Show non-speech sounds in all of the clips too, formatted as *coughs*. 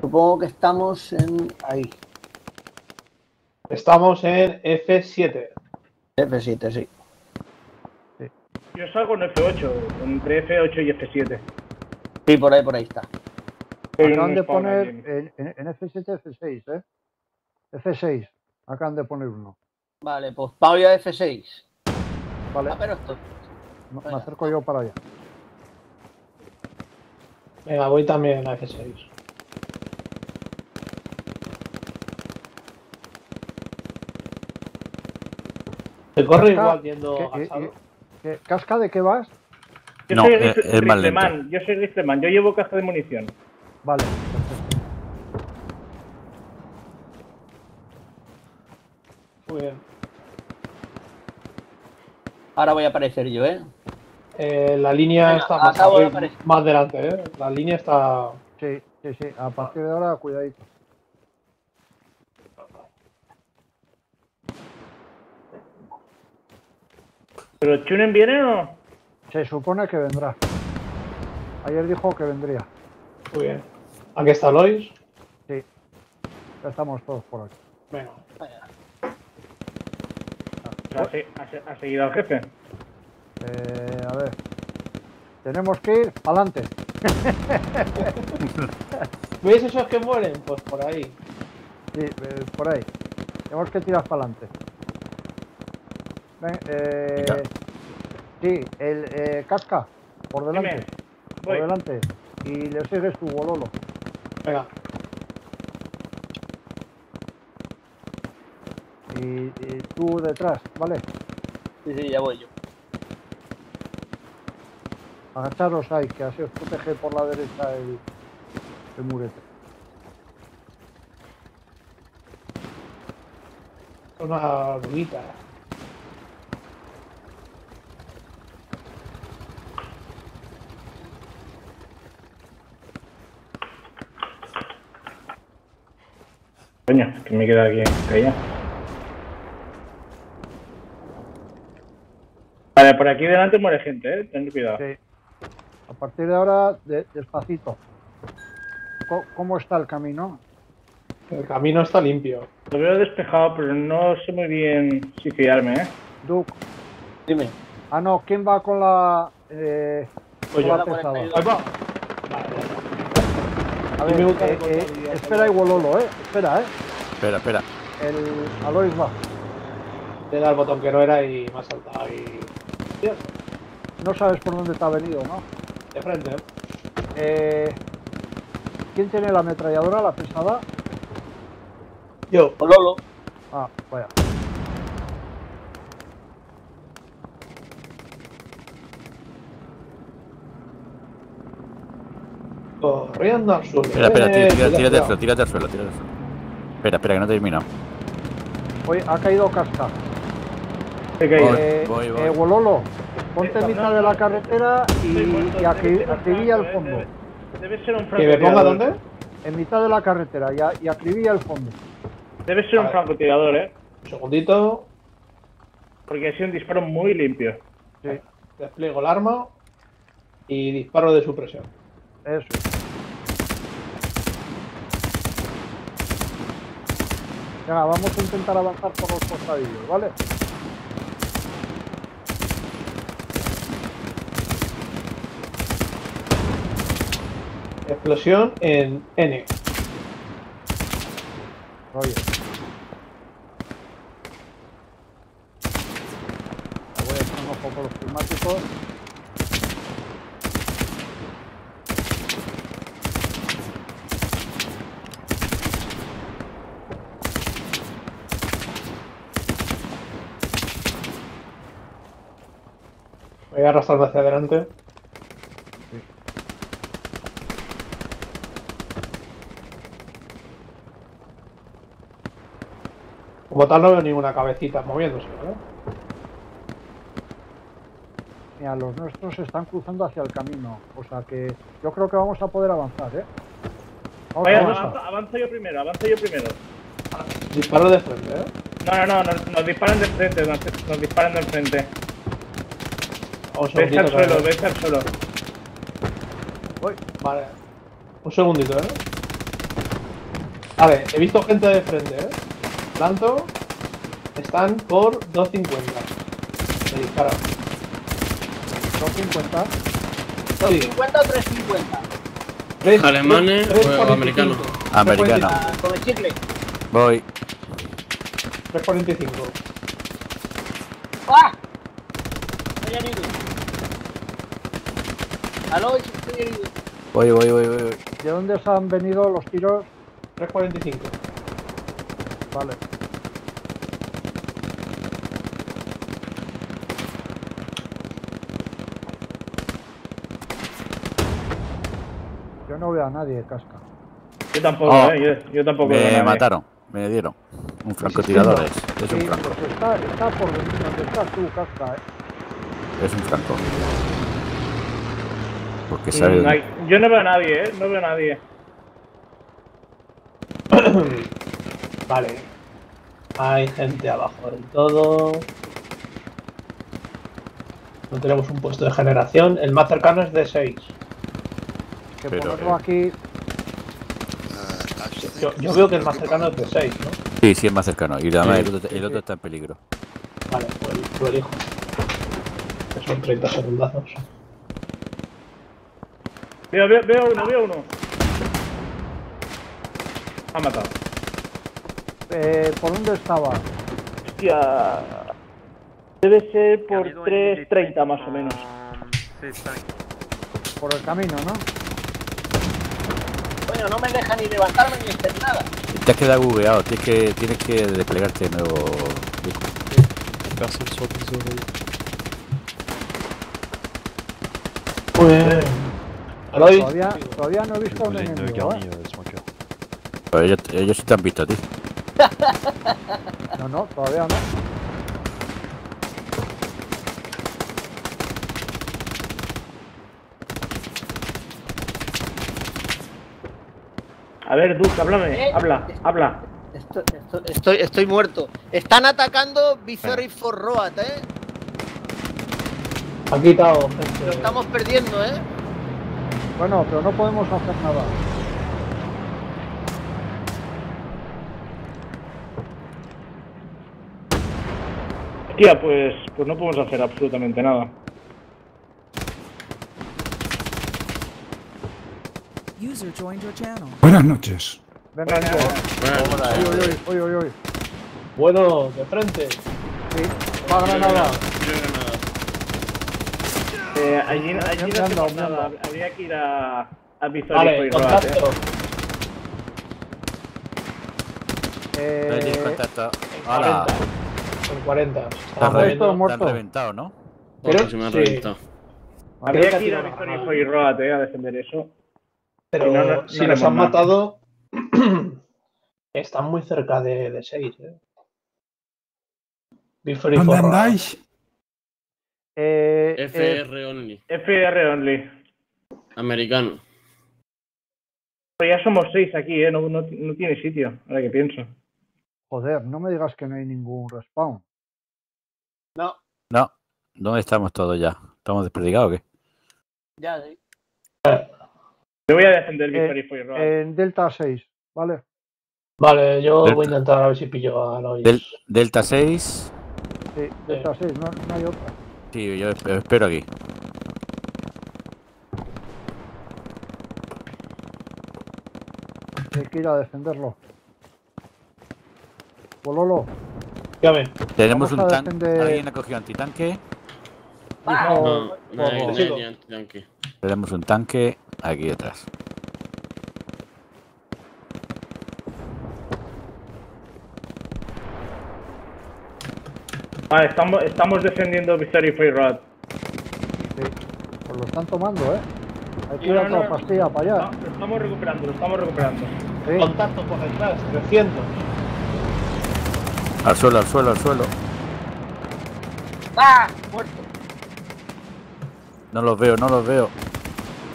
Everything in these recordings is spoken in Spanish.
Supongo que estamos en. Ahí. Estamos en F7. F7, sí. Yo salgo en F8, entre F8 y F7. Sí, por ahí, por ahí está. Acaban de poner en, en- en F7, F6, ¿eh? F6. Acaban de poner uno. Vale, pues ya a F6. Vale, Ah, pero esto. me me acerco yo para allá. Venga, voy también a F6. Se corre Casca, igual yendo ¿Qué- agachado. qué- qué- ¿Casca de qué vas? Yo No, soy es- rifle- es más lento. rifleman, Yo soy rifleman, yo llevo caja de munición. Vale, perfecto. Muy bien. Ahora voy a aparecer yo, ¿eh? Eh, la línea Venga, está más, más delante, ¿eh? La línea está... Sí, sí, sí. A partir de ahora, cuidadito. ¿Pero Chunen viene o no? Se supone que vendrá. Ayer dijo que vendría. Muy bien. Aquí está Lois. Sí. Ya estamos todos por aquí. Venga. ¿Ha, se- ha se- ha seguido al jefe? Eh, a ver. Tenemos que ir adelante. *laughs* ¿Veis esos que mueren? Pues por ahí. Sí, eh, por ahí. Tenemos que tirar para adelante. Ven, eh, sí, el eh, casca, por delante, Dime. por Voy. delante. Y le sigues tu bololo. Venga. Y, y tú detrás, ¿vale? Sí, sí, ya voy yo. Agacharos ahí, que así os protege por la derecha el, el murete. Una oruguita. Coño, que me queda aquí callado. Vale, por aquí delante muere gente, eh. Ten cuidado. Sí. A partir de ahora, de- despacito. ¿Cómo está el camino? El camino está limpio. Lo veo despejado, pero no sé muy bien si fiarme, eh. Duke. Dime. Ah, no, ¿quién va con la, eh, con Oye, la la pesada? 42. Ahí va. A Sí, ver, me gusta eh, eh, espera, Iguololo, ¿eh? Espera, ¿eh? Espera, espera. El Alois va. Le da el botón que no era y me ha saltado y... Dios, No sabes por dónde te ha venido, ¿no? de frente, ¿eh? Eh, ¿Quién tiene la ametralladora, la pesada? Yo. O Lolo. Ah, vaya. Corriendo al suelo. Espera, espera, tira, Eh, tira, tírate al suelo, tírate al suelo, tírate al suelo. Espera, espera, que no he terminado. Oye, ha caído casca. He caído. Voy, Eh, voy, voy. eh, Wololo, ponte en mitad de la carretera y, y acribilla eh, fondo. Debe, ser un ¿Que me ponga francotirador. dónde? En mitad de la carretera y, y acribilla el fondo. Debe ser un francotirador, eh. Un segundito. Porque ha sido un disparo muy limpio. Sí, Despliego el arma. Y disparo de supresión. eso. Venga, vamos a intentar avanzar por los costadillos, ¿vale? Explosión en N. Oye. Voy a echar un ojo por los climáticos. Voy arrastrando hacia adelante. Como tal no veo ninguna cabecita moviéndose, ¿verdad? Mira, los nuestros se están cruzando hacia el camino. O sea que yo creo que vamos a poder avanzar, ¿eh? Vamos Vaya, a avanzar. avanzo, avanzo yo primero, avanzo yo primero. Disparo de frente, ¿eh? No, no, no, nos, nos disparan de frente, nos, nos disparan de frente. Segundito. al suelo, ves al suelo. Uy, Vale. Un segundito, ¿eh? Vale, he visto gente de frente, ¿eh? Planto. Están por 250. Me disparan. 250. Sí, 50 o 350. tres- ¿Alemanes tres- o 345. americanos? Americano. Con el chicle. Voy. 345. Voy, voy, voy, voy. ¿De dónde os han venido los tiros? 3.45. Vale. Yo no veo a nadie, casca. Yo tampoco, oh, eh, yo, tampoco me veo a mataron, me dieron. Un francotirador es. Es un sí, franco. Pues está, está por donde estás tú, casca, eh. Es un franco. Porque Mm, sabe. hay- Yo no veo a nadie, eh. No veo a nadie. *coughs* Vale. Hay gente abajo del todo. No tenemos un puesto de generación. El más cercano es de 6. Que Pero, ponerlo eh, aquí. Yo, yo veo que el más cercano es de 6, ¿no? Sí, sí, es más cercano. Y además el, otro, el otro está en peligro. Vale, pues lo elijo. Que son 30 segundazos. Veo, veo, veo uno, veo uno. Ha matado. Eh, ¿Por dónde estaba? Hostia. Debe ser por 3.30 más o menos. Por el camino, ¿no? Coño, no me deja ni levantarme ni hacer nada. Te has quedado bugueado. Tienes que, tienes que desplegarte de nuevo. Pues. Todavía, todavía no he visto a un enemigo, ¿eh? Pero ellos, ellos sí te han visto a ti. *laughs* No, no, todavía no. A ver, Duke, háblame. Eh, Habla, habla. Esto- esto- estoy, estoy muerto. Están atacando Victory for Road, eh. ha quitado Lo gente. estamos perdiendo, eh. Bueno, pero no podemos hacer nada. Hostia, pues, pues no podemos hacer absolutamente nada. User joined your channel. Buenas noches. Venga, Nico. Uy, uy, uy, uy, uy, uy. Bueno, de frente. Sí, va Granada. Eh, allí, allí no Anda, hacemos anda. nada. Habría que ir a, a Vale, eh. contacto. No tienes Eh, contacto. En ¡Hala! 40. En 40. Te Estaba han, Resto moviendo. reven- te han muerto. reventado, ¿no? Pero, se me ha sí, reventado. Habría que ir a tirado for Road, eh, a defender eso. pero Si no, no- si no nos han nada. matado, *clears throat* están muy cerca de 6. Eh. ¿Dónde andáis? Eh, eh, FR only. FR only. Americano. Pero ya somos seis aquí, eh. No, no, no tiene sitio, ahora que pienso. joder, no me digas que no hay ningún respawn. No, No. ¿Dónde estamos todos ya? ¿Estamos desperdigados o qué? ya, sí. Yo voy a defender Eh, Victory Road. En Delta 6, ¿vale? Vale, yo Delta. voy a intentar a ver si pillo a Aloy. Del- Delta 6. Sí, Delta 6, no, no hay otra. Sí, yo esp- espero aquí. Hay que ir a defenderlo. Pololo, Dígame. Tenemos un tanque. defender- ¿Alguien ha cogido antitanque? Ah, No, no no hay ni antitanque. Tenemos un tanque aquí detrás. Vale, estamos, estamos defendiendo Victory for Road. sí, pues lo están tomando, ¿eh? Hay que ir a otra pastilla para allá. No, lo estamos recuperando, lo estamos recuperando. Sí, Contacto por detrás, 300. Al suelo, al suelo, al suelo. ¡Ah! Muerto. No los veo, no los veo.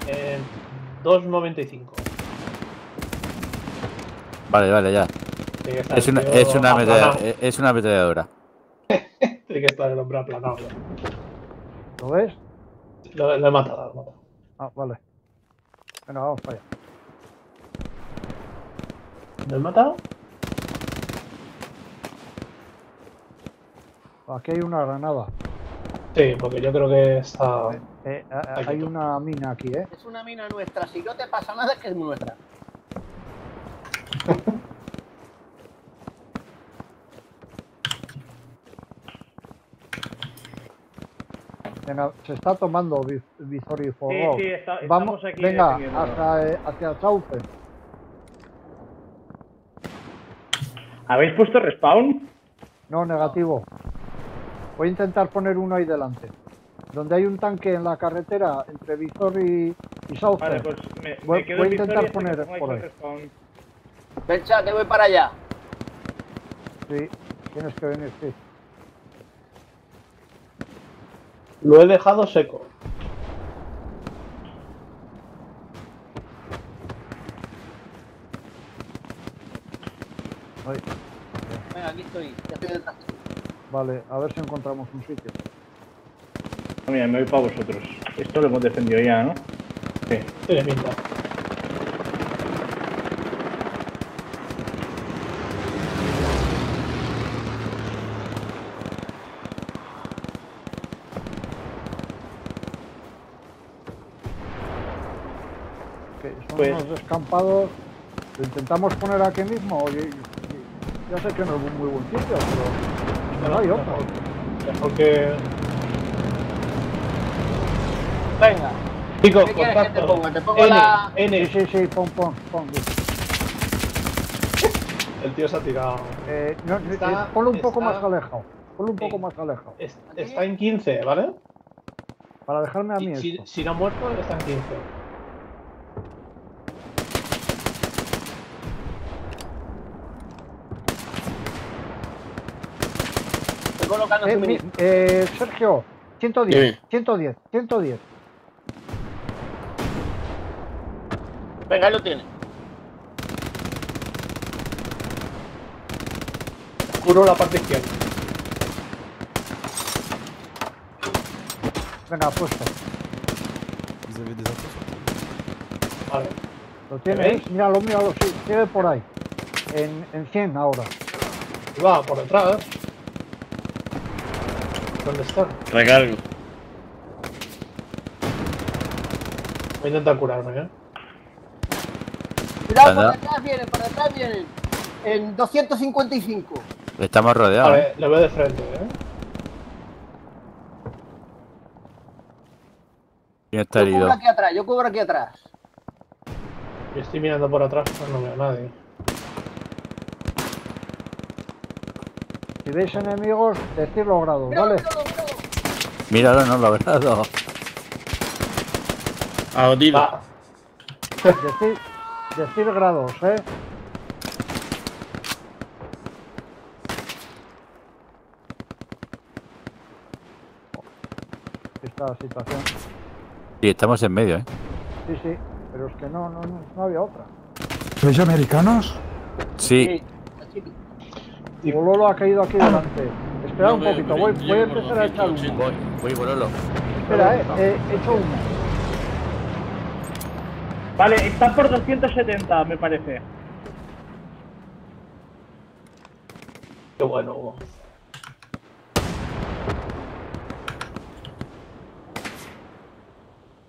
En 2.95. Vale, vale, ya. Estar Es una, es una ametralladora. Tiene que estar el hombre aplanado. ¿lo ves? Lo, lo he matado, lo he matado. Ah, vale. Venga, vamos para allá. ¿Me he matado? Aquí hay una granada. Sí, porque yo creo que está. Eh, a- Ahí hay quieto. una mina aquí, ¿eh? Es una mina nuestra. Si no te pasa nada, es que es nuestra. *laughs* Venga, se está tomando Vi- Victory for Sí, sí, está- Vamos, estamos aquí venga, hacia, eh, hacia Sauce. ¿Habéis puesto respawn? No, negativo. Voy a intentar poner uno ahí delante. Donde hay un tanque en la carretera entre Victory y Sauce. Vale, pues me, Voy- me quedo voy a en intentar poner por ahí. respawn. Pensa que voy para allá. Sí, tienes que venir, sí. Lo he dejado seco. Ahí. Venga, aquí estoy. Ya estoy detrás. Vale, a ver si encontramos un sitio. Ah, Mira, me voy para vosotros. Esto lo hemos defendido ya, ¿no? Sí. Tiene pinta. Que son Pues- unos descampados. ¿Lo intentamos poner aquí mismo? Oye, ya sé que no es un muy buen sitio, pero no hay otro. Mejor que. Venga. Chicos, ¿Qué quieres que te contacto. ponga? Te pongo N, la- N. sí, sí, pon, pon, pon. El tío se ha tirado. Eh, no, Está- eh, ponlo un poco está- más alejado. Ponlo un poco Sí. más alejado. Es- está en 15, ¿vale? Para dejarme a mí si, esto. si no ha muerto, está en 15. Colocando Eh, mi- eh, Sergio, 110, Dime. 110, 110. Venga, ahí lo tienes. Curo la parte izquierda. Venga, puesto. Vale. Lo tienes, míralo, míralo, sí, sigue por ahí. En, en 100 ahora. Y va por detrás. ¿Dónde está? Recargo. Voy a intentar curarme, ¿eh? Cuidado, Anda. por detrás vienen, por detrás vienen. En 255. Estamos A rodeados. ¿eh? ver, lo veo de frente, ¿eh? ¿Quién está Yo cubro herido? aquí atrás, yo cubro aquí atrás. Yo estoy mirando por atrás, pero no veo a nadie. Si veis enemigos, decir los grados, ¿vale? míralo, no lo habrá dado. Abatido. Va. Decir, decir grados, ¿eh? Esta situación. Sí, estamos en medio, ¿eh? Sí, sí, pero es que no, no, no, no había otra. ¿Sois americanos? Sí. Y- Bololo ha caído aquí delante. Espera No un poquito, voy, a empezar a echar 280. humo. voy, voy, Bololo. Espera, eh, eh, he hecho humo. Vale, está por 270, me parece. Qué bueno, Hugo.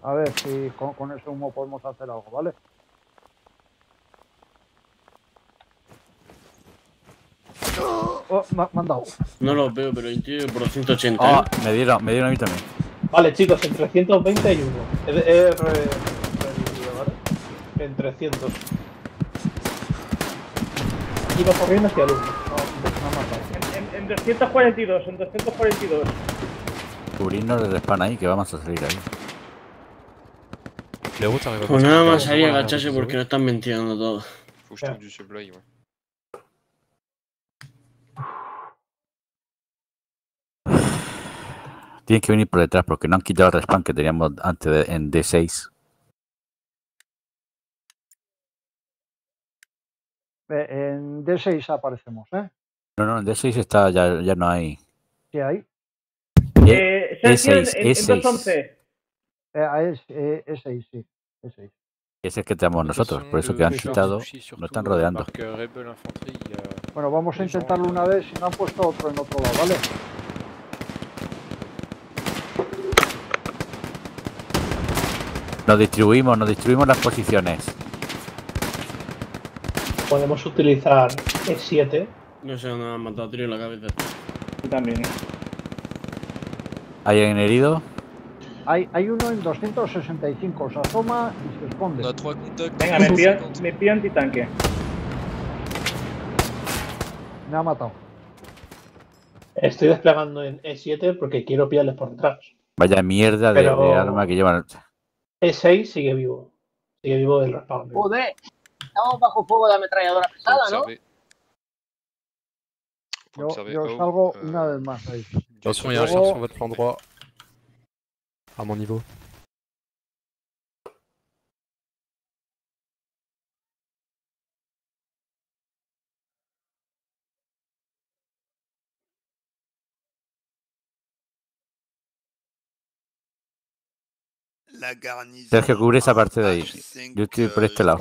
A ver si con, con ese humo podemos hacer algo, ¿vale? Oh, me, ha- me han dado. No los veo, pero intuyo por 280. Ah, ¿eh? me dieron, me dieron a mí también. Vale, chicos, en 320 hay uno. He, he re- revivido, ¿vale? En 300. Iba corriendo hacia el uno. En, en, en 242, en 242. Cubrirnos de respawn ahí, que vamos a salir ahí. Pues nada más ahí agacharse porque no están ventilando todo. Faut que je trouve du supply, ouais. Tienen que venir por detrás porque no han quitado el respawn que teníamos antes de- en D6. Eh, en D6 aparecemos, ¿eh? No, no, en D6 está, ya, ya no hay. Sí, ahí. Eh, Sergio, en, E6, en, en E6. 211. Eh, es, eh, E6, sí. E6. Ese es que tenemos nosotros, por eso que han quitado, nos están rodeando. Bueno, vamos a intentarlo una vez y no han puesto otro en otro lado, ¿vale? Nos distribuimos, nos distribuimos las posiciones. Podemos utilizar E7. No sé dónde me han matado tiro en la cabeza. Yo también. ¿Hay alguien herido? Hay, hay uno en 265, se asoma y se esconde. Venga, me pillo, me pillo antitanque. Me ha matado. Estoy desplegando en E7 porque quiero pillarles por detrás. Vaya mierda de, Pero- de arma que llevan. E6 sigue vivo. Sigue vivo del respawn. Joder, estamos bajo fuego de ametralladora pesada, ¿no? Yo, yo haut, salgo euh, una vez más ahí. Attention, il y a un char sur votre flanc droit. À mon niveau. Sergio, cubre esa parte de ahí. Yo estoy por este lado.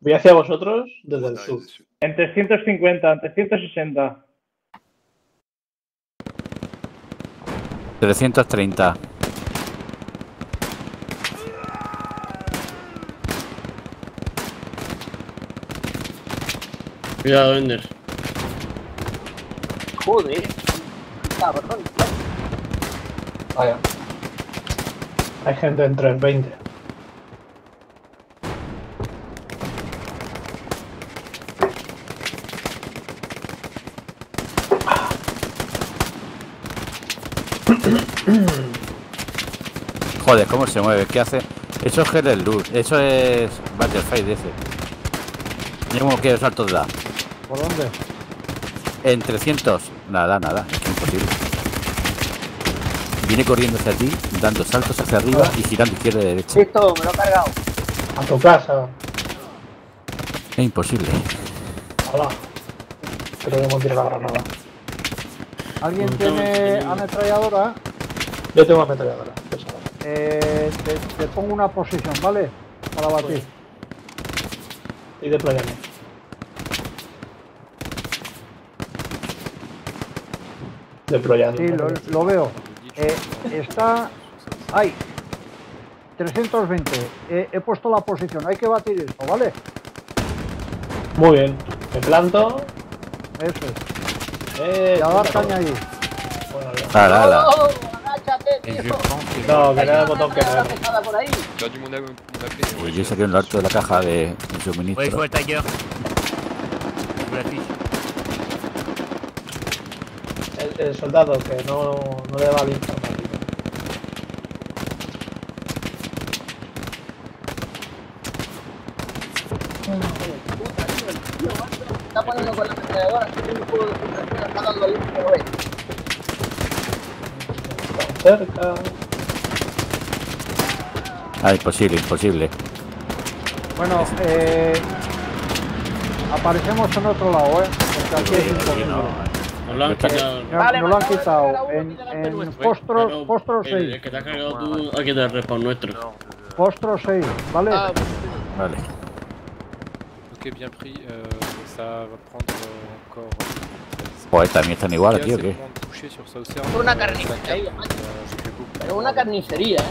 Voy hacia vosotros desde el sur. En 350, en 360. 330. Cuidado, Ender. Joder, cabrón. Vaya. Hay gente en 320. Joder, cómo se mueve, ¿qué hace? Eso es Hell Luz, eso es Battlefield ese. Mira cómo quiere saltos da. ¿Por dónde? En 300, nada, nada, es imposible. Viene corriendo hacia ti, dando saltos hacia arriba y girando izquierda y derecha. Listo, me lo he cargado. A tu casa. Es imposible. Hola. Creo que hemos tirado la granada. ¿Alguien tiene no, no. ametralladora? Yo tengo ametralladora. pesada. Eh, te, te pongo una posición, ¿vale? Para batir. Y deployando. Deployando. Sí, lo, lo veo. Eh, está... ¡Ay! 320. Eh, he puesto la posición. Hay que batir esto, ¿vale? Muy bien. Me planto. Eso es. Eh, Y a dar caña ahí. Bueno. Ala, ala. ¡Oh, agáchate, tío! No, que era el botón que ahí. AP. Pues yo saqué un harto de la caja de, de suministro. El, el soldado que no, no le va informática. Se está poniendo con la ametralladora. que tiene un juego de frustración, está dando al último, ¿ves? Están cerca. Ah, imposible, imposible. Bueno, eh, aparecemos en otro lado, ¿eh? Porque aquí es imposible. Nos lo han quitado. No, Vale, no lo han quitado. En, en postros el, 6. el que te has cargado tú, hay que dar respawn nuestro. Postros 6, ¿vale? Ah, Vale. Ok, bien pris. Euh, ça va prendre euh, encore. Joder, también están igual Il y a aquí, ¿o assez qué? una Euh, carnicería, euh, una carnicería, ¿eh?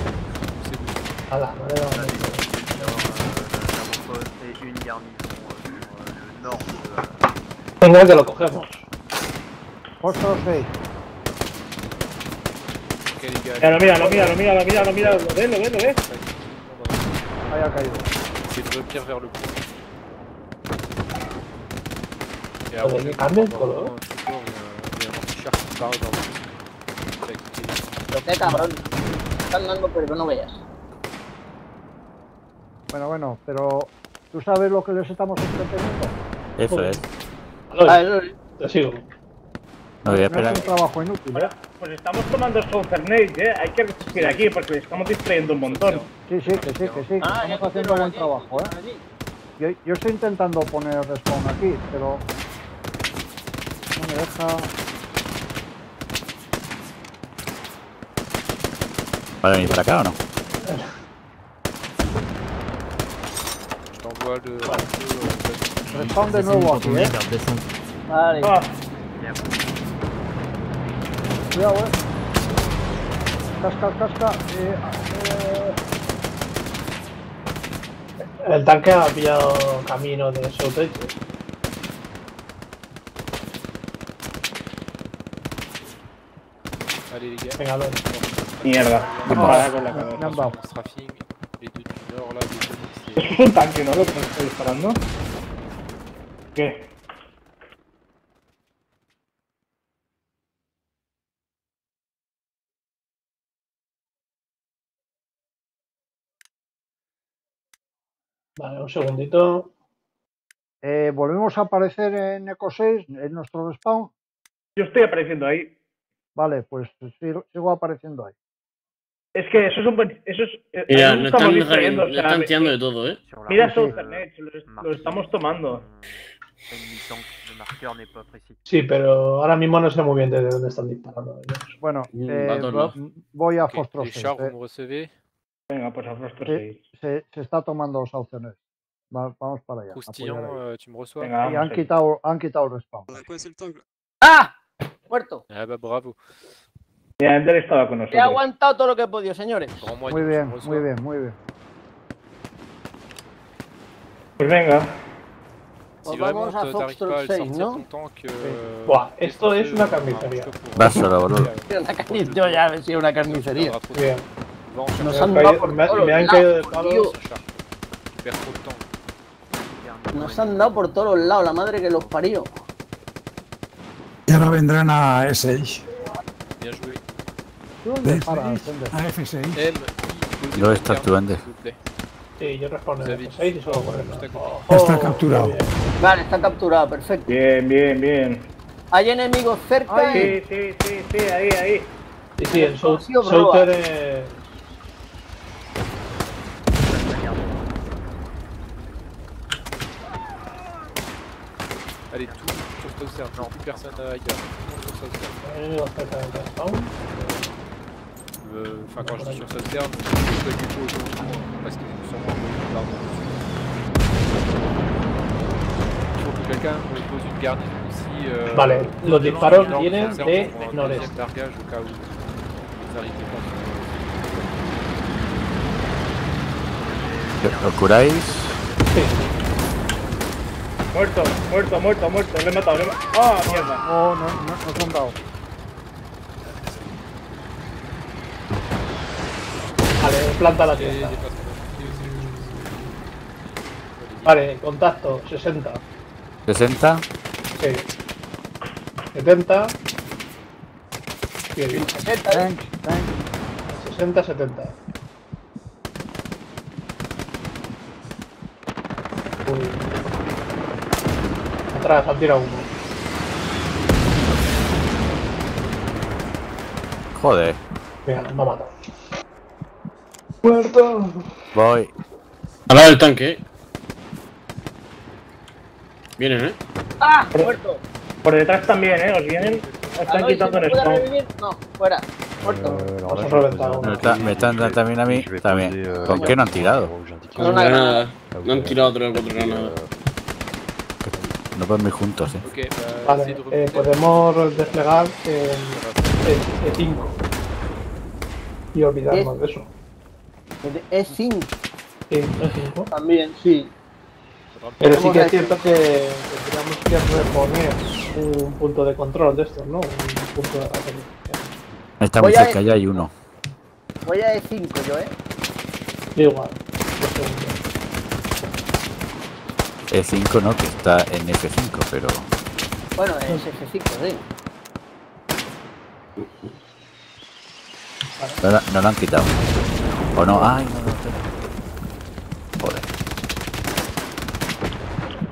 No le. Venga, que lo cogemos. Postros 6. Ok, les gars. Ya lo mira, lo mira, lo mira, lo mira, lo mira, lo ve, lo ve, lo ve. Ahí ha caído. C'est de revenir vers le que color. toujours, il y a un- il y a un anti-char qui parle dans le. Pero qué cabrón. Están dando, pero no veas. Bueno, bueno, pero ¿tú sabes lo que les estamos entreteniendo? Eso es. Aloy, Ah, eso- te sigo. No voy a No esperar. es un trabajo inútil, ¿eh? Bueno, pues estamos tomando Southernade, ¿eh? Hay que resistir aquí porque le estamos distrayendo un montón. Sí, sí, que sí, que sí. Ah, estamos haciendo buen trabajo, ¿eh? Allí. Yo, yo estoy intentando poner respawn aquí, pero... No me deja... ¿Van a venir para acá o no? Respawn de nuevo aquí, eh. Vale. Ah, Cuidado, eh. Casca, casca. Eh, eh, El tanque ha pillado camino de Southgate. Allez les gars. Ver. mierda. Me No, para con la me cabeza. han dado. Strafing, les deux du nord là, es un tanque, ¿no? Lo que me está disparando. ¿Qué? Vale, un segundito. eh, Volvemos a aparecer en Eco 6, en nuestro respawn. Yo estoy apareciendo ahí. Vale, pues sigo, sigo apareciendo ahí. Es que eso es un buen. Eso es. eh, Mira, no estamos están, o sea, están tirando de todo, ¿eh? Mira Sí, sí. Lo, lo estamos tomando. Sí, pero ahora mismo no sé muy bien desde dónde están disparando. ellos. Bueno, eh, voy a Ok, Fostro Les 6. chars, eh. vous me recevez. Venga, pues a Sí. 6. se, se está tomando Saucenes. Va- vamos para allá. Euh, tu me reçois Venga, Y han quitado, han quitado el respawn. ¡Ah! Muerto. Ah bah bravo. Ya, Ender estaba con He nosotros. aguantado todo lo que he podido, señores. Moignon, Muy bien, muy bien, muy bien. Pues venga. Si Pues vamos a Foxtrot pas à le 6, sortir ¿no? Sí. euh, Buah, esto es una un carnicería. peu pour- Va solo, boludo. Una carnicería. Yo ya he sido una carnicería. Bien. Nos han dado por me- todos me han los caído de lados, palo. tío. char. Tu perds trop de temps. Nos han dado por todos lados, la madre que los parió. Y ahora vendrán a E6. Bien joué. ¿Tú dónde De paras, 6 Ender? a F6. M, I, posez ¿Dónde estás tú, plaît. Sí, yo respondo Vous en avez F6 y solo. Está Oh, Ya está capturado. Vale, está capturado, perfecto. Bien, bien, bien. Hay enemigos cerca Sí, sí, sí, sí, ahí, ahí. Sí, sí, el. Souter es... Allez, tout sur Saucer, non, plus personne ailleurs. Tout le monde sur Saucer. enemigos cerca del respawn. Euh, Enfin, quand je dis sur Saucer, je ne pas du tout autour, parce qu'ils ont sûrement envoyé une barre Il faut que quelqu'un me pose une garnison aussi. Euh, Vale, los devant disparos le nord vienen Saucer de pour un nord-est. deuxième largage au cas où vous arrivez pas. ¿Lo curáis? Sí, Muerto, muerto, muerto, muerto. Le he matado, le he matado. ¡Ah, mierda! Oh, no, no, nos han dado. vale, planta la tienda. Vale, contacto, 60. ¿60? Sí. 70. Bien, 60, ¿eh? Thanks, thanks. 60, 70. Uy. Atrás, han tirado uno. Joder. Mira, me ha matado. Muerto. Voy. Al lado del tanque, ¿eh? Vienen, ¿eh? ¡Ah! Muerto. Por detrás también, ¿eh? Os vienen. Están Aloy, quitando ¿se el spawn. No, fuera. Muerto. Reventado Me, está- me están dando también a mí. También. ¿Con qué no han tirado? Con una granada. No han tirado tres o cuatro granadas. No podemos ir juntos, eh. Ok, bah, Vale, de eh, podemos desplegar en en E5 y olvidarnos de eso. Es 5 Sí, E5. también, sí. Pero sí que es cierto que tendríamos que reponer un punto de control de estos, ¿no? Un punto de. Está muy cerca, ya hay uno. Voy a E5 yo, ¿eh? Igual. dos segundos. E5 no, que está en F5, pero. Bueno, es F5, sí. No, la- no lo han quitado. O no, ay, no, no, espera. Joder.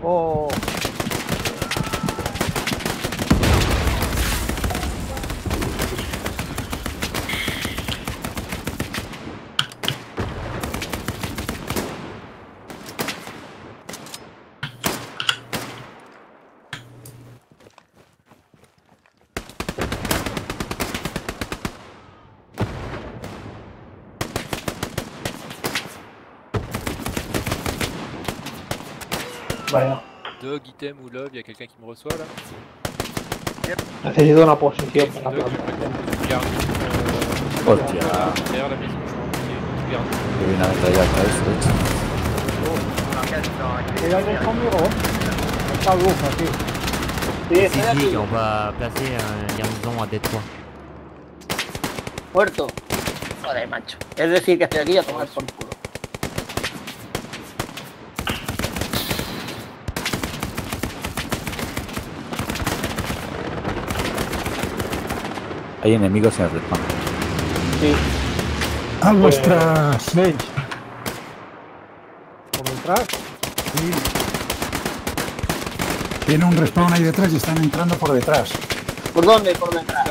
Oh, Dog, item ou love, il y a quelqu'un qui me reçoit là necesito una posición para Dog, plantar. j'aimerais que tu gardes. Hostia. Derrière la maison, je vois. Tu gardes. Que viene a metrallar otra vez, de hecho. ¿Quieres conmigo? Está luz aquí. Sí, estoy aquí. on va placer un garnison à Détroit. Muerto. Joder, macho. Es decir, que estoy aquí a tomar por culo. Hay enemigos en el respawn. Sí. A vuestras. ¿Veis? Por detrás. Tiene un respawn ahí detrás y están entrando por detrás. ¿Por dónde? Por detrás.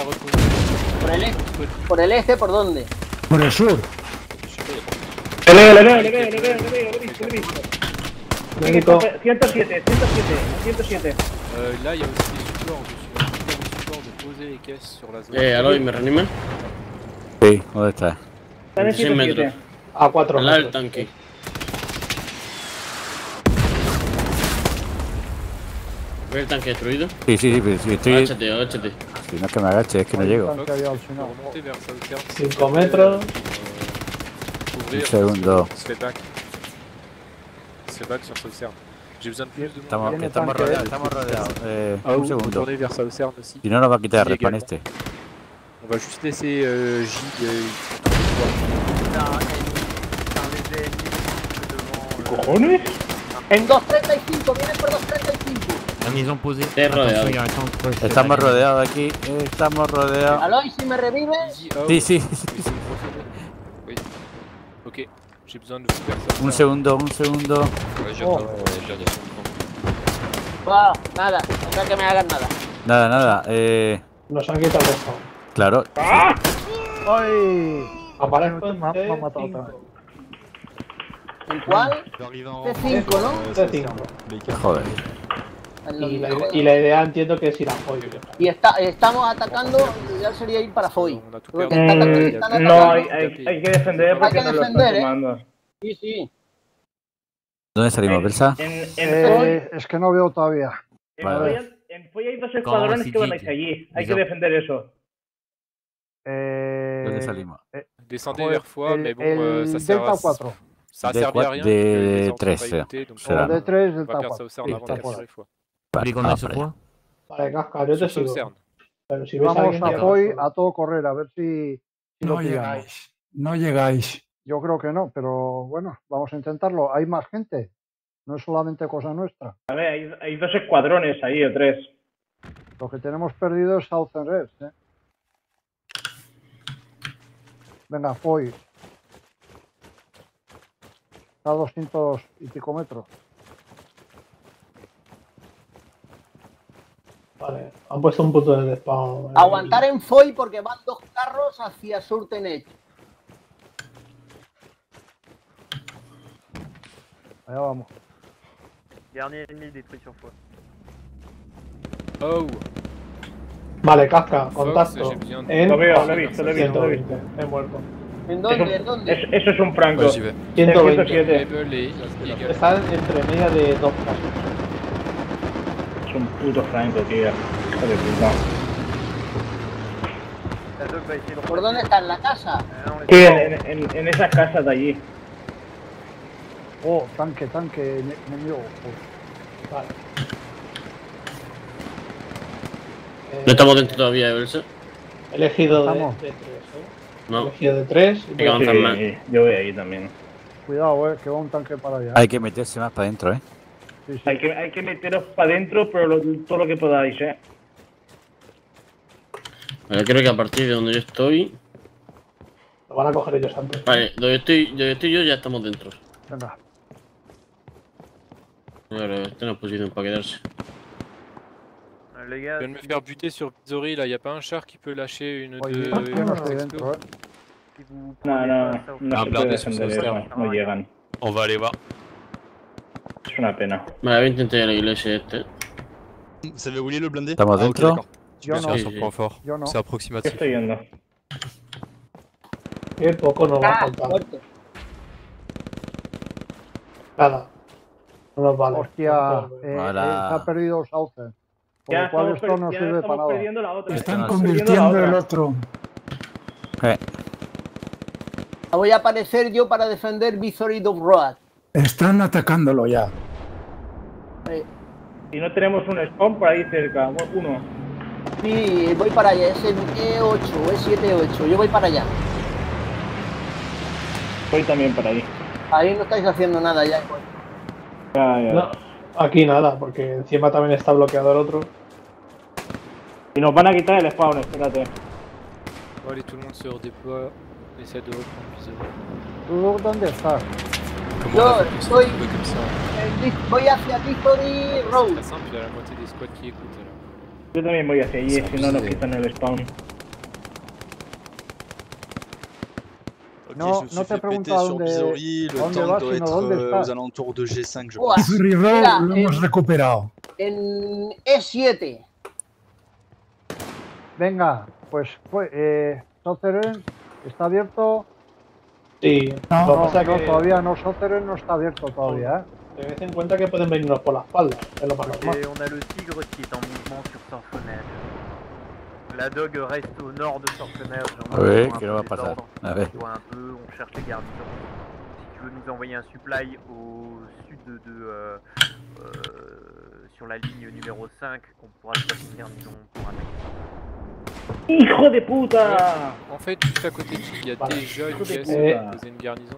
¿Por el este? ¿Por el este? ¿Por dónde? Por el sur. Le veo, le veo, le veo, le veo, le veo, lo he visto, lo he visto. Médico, 107, 107, 107. Euh, là, il y a aussi des supports dessus. Il y a des supports de poser les caisses sur la zone. Eh, Aloy, ¿me reanima? Sí, ¿dónde está? Están en 100 metros. 107. a 4 Al lado del metros. tanque. ¿Ves el tanque destruido? Sí, sí, sí, sí, estoy. Agáchate, agáchate. Si no es que me agache, es que no llego. Tanque ahí al final. Remonter vers Southern. 5 metros. Un segundo. Il se back. Il se back sur Southern. J'ai besoin de plus de monde. Estamos, rodeados, estamos rodeados. Eh, Ah, un ou segundo. retourner vers Southern aussi. Si no, nos va a quitar respawn este. On va juste laisser euh, Gilles. euh, ¿Cojones? En 2.35, vienes por 2.35. Garnison posée. T'es rodeado. Attention, il y a un tank proche. Estamos rodeados aquí, estamos rodeados. Aloy, si me revives. Sí, sí. *laughs* Oui, c'est une grosse zone. Oui. Ok. J'ai besoin de vous faire ça. Un segundo, un segundo. Va, nada. No sea que me hagan nada. Nada, nada. Eh, Nos han quitado claro. ¡Ay! Aparezco en otra vez. C5. ¿En cuál? C5, ¿no? C5. Joder. Y la, y la idea entiendo que es ir a Foy. Y está, estamos atacando, lo ideal sería ir para Foy. Mm, no, hay, hay, hay que defender porque Hay que nos lo están defender, ¿eh? tomando. Sí, sí. ¿Dónde salimos, Belsa? En, en, Eh, es que no veo todavía. en, Vale. Foy- en Foy hay dos escuadrones que van a ir allí. Hay que defender eso. Eh, ¿Dónde salimos? Descendez vers bon, el euh, ça sert Delta à. 4. Ça servi à rien. de vu que les ordres tres, sont pas será. écoutés, donc Será. on De 3, va Delta perdre 4. Southern Sí, avant está de por capturer Foix. Vous voulez qu'on Ah, sur vale. Vale, Casca, yo te sigo. Pero si Vamos a Foy a todo correr, a ver si, No llegáis. No llegáis. Yo creo que no, pero bueno, vamos a intentarlo. Hay más gente. No es solamente cosa nuestra. A ver, hay, hay dos escuadrones ahí o tres. Lo que tenemos perdido es Southern Red. ¿eh? Venga, Foy. A 200 y pico metros. Vale, han puesto un punto de despawn. Aguantar en Foy porque van dos carros hacia Surtenech. Allá vamos. Oh Vale, Casca, Fox, contacto. j'ai besoin de- En Lo veo, lo he visto, lo he visto, lo he 120. visto. He muerto. ¿En Eso, dónde? ¿En dónde? es- eso es un franco. Ouais, j'y vais. 120. 107. Able et Eagle. Están entre media de dos casos. Es un puto franco, tío. Hijo de puta. ¿Por dónde está? ¿En la casa? Sí, en, en, en, esas casas de allí. Oh, tanque, tanque ene- enemigo. Vale. No estamos dentro todavía. He elegido de, tres, ¿eh? He No. elegido de tres. y Venga, voy a- avanzar más. Yo voy ahí también. Cuidado, eh, que va un tanque para allá. Hay que meterse más para adentro, ¿eh? Sí. Hay, que, hay que meteros pero todo lo que podáis, ¿eh? Vale, creo que a partir de donde yo estoy... Lo van a coger ellos antes. Vale, donde estoy, donde estoy yo ya estamos dentro. Venga. Voilà, putain, la position pas gage. Les je viens de me faire buter sur Pizzori là, y a pas un char qui peut lâcher une oh, de. Non, non, non, no, Es una pena. Vale, voy a intentar ir a la iglesia este. Ça veut rouler le blindé ¿Estamos Ah, ok, dentro? d'accord. Tu Yo no. Sí, sí. point fort. Yo no. C'est ¿Qué approximatif. estoy yendo? Qué poco nos va a Ah, faltar. Nada. No nos vale. Hostia, eh, eh, se ha perdido Sauce. Por Ya lo cual esto no sirve para nada. la otra. Están convirtiendo el otro. Eh, Voy a aparecer yo para defender Visory Road. Están atacándolo ya. Y no tenemos un spawn por ahí cerca. Uno. sí, voy para allá. Es el E8, E7-8. Yo voy para allá. Voy también para ahí. Ahí no estáis haciendo nada ya. igual. Ya, ya. No, aquí nada, porque encima también está bloqueado el otro. Y nos van a quitar el spawn, espérate. Bon, allez, tout le monde se redéploie. Essaie de reprendre Visory. ¿Tú dónde estás? Comment Yo on a fait pour se estoy- retrouver comme ça El Vic- Voy hacia Visory Road. Très simple, il y a la moitié des squads qui écoutent alors. Yo también voy hacia allí, si no nos quitan el spawn. No, no te he preguntado dónde, dónde vas, sino dónde estás. alentours de G5, je Buah, Missouri Road lo hemos en- recuperado. En E7. Venga, pues, pues eh, está abierto. Sí, No, lo que No, pasa no, que todavía no, Soteren no está abierto todavía, ¿eh? tened en cuenta que pueden venirnos por la espalda, es lo más normal. Et on a le tigre qui est en mouvement sur. La dog reste au nord de Sorfenage. On Oui, attend un que peu va les pasar. ordres. A ver. On voit un peu, on cherche les garnisons. Si tu veux nous envoyer un supply au sud de, de, euh, euh, sur la ligne numéro 5, on pourra se passer une garnison pour attaquer. ¡Hijo de puta! En fait, juste à côté de il y a Voilà. déjà une caisse eh, poser une garnison.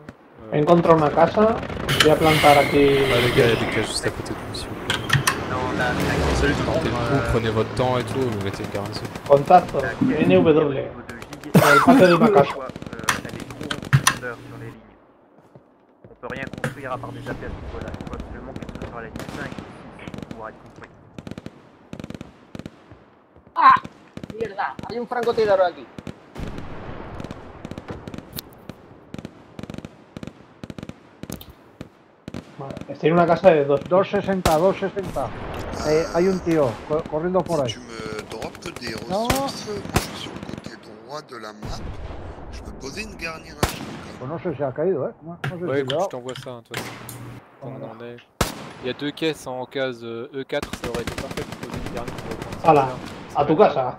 Euh, encontrado una casa, voy a plantar aquí. Ah les gars, il y a des caches juste à côté de vous s'il vous plaît. Non, la, la Salut tout le monde, prenez votre temps et tout, vous mettez une garnison. Contacto, NW, el patio de una casa. Euh, elle est trop en profondeur sur les lignes. On peut rien construire à part des appels à ce niveau-là. Il faut absolument qu'elle soit sur la ligne 5 et 6 pour pouvoir être construite. ¡Ah! Mierda, hay un francotirador aquí. Vale, estoy en una casa de dos. 260, 260. Eh, hay un tío co- corriendo por ahí. Tu me droppes des Non. ressources, moi je suis sur le côté droit de la map, je peux poser une garnison. Pues no sé si ha caído, ¿eh? No, no sé Ouais, si écoute, je t'envoie ça, hein, toi. On en est. Il y a deux caisses en case euh, E4, ça aurait été parfait pour poser une ça. Hala, a tu casa.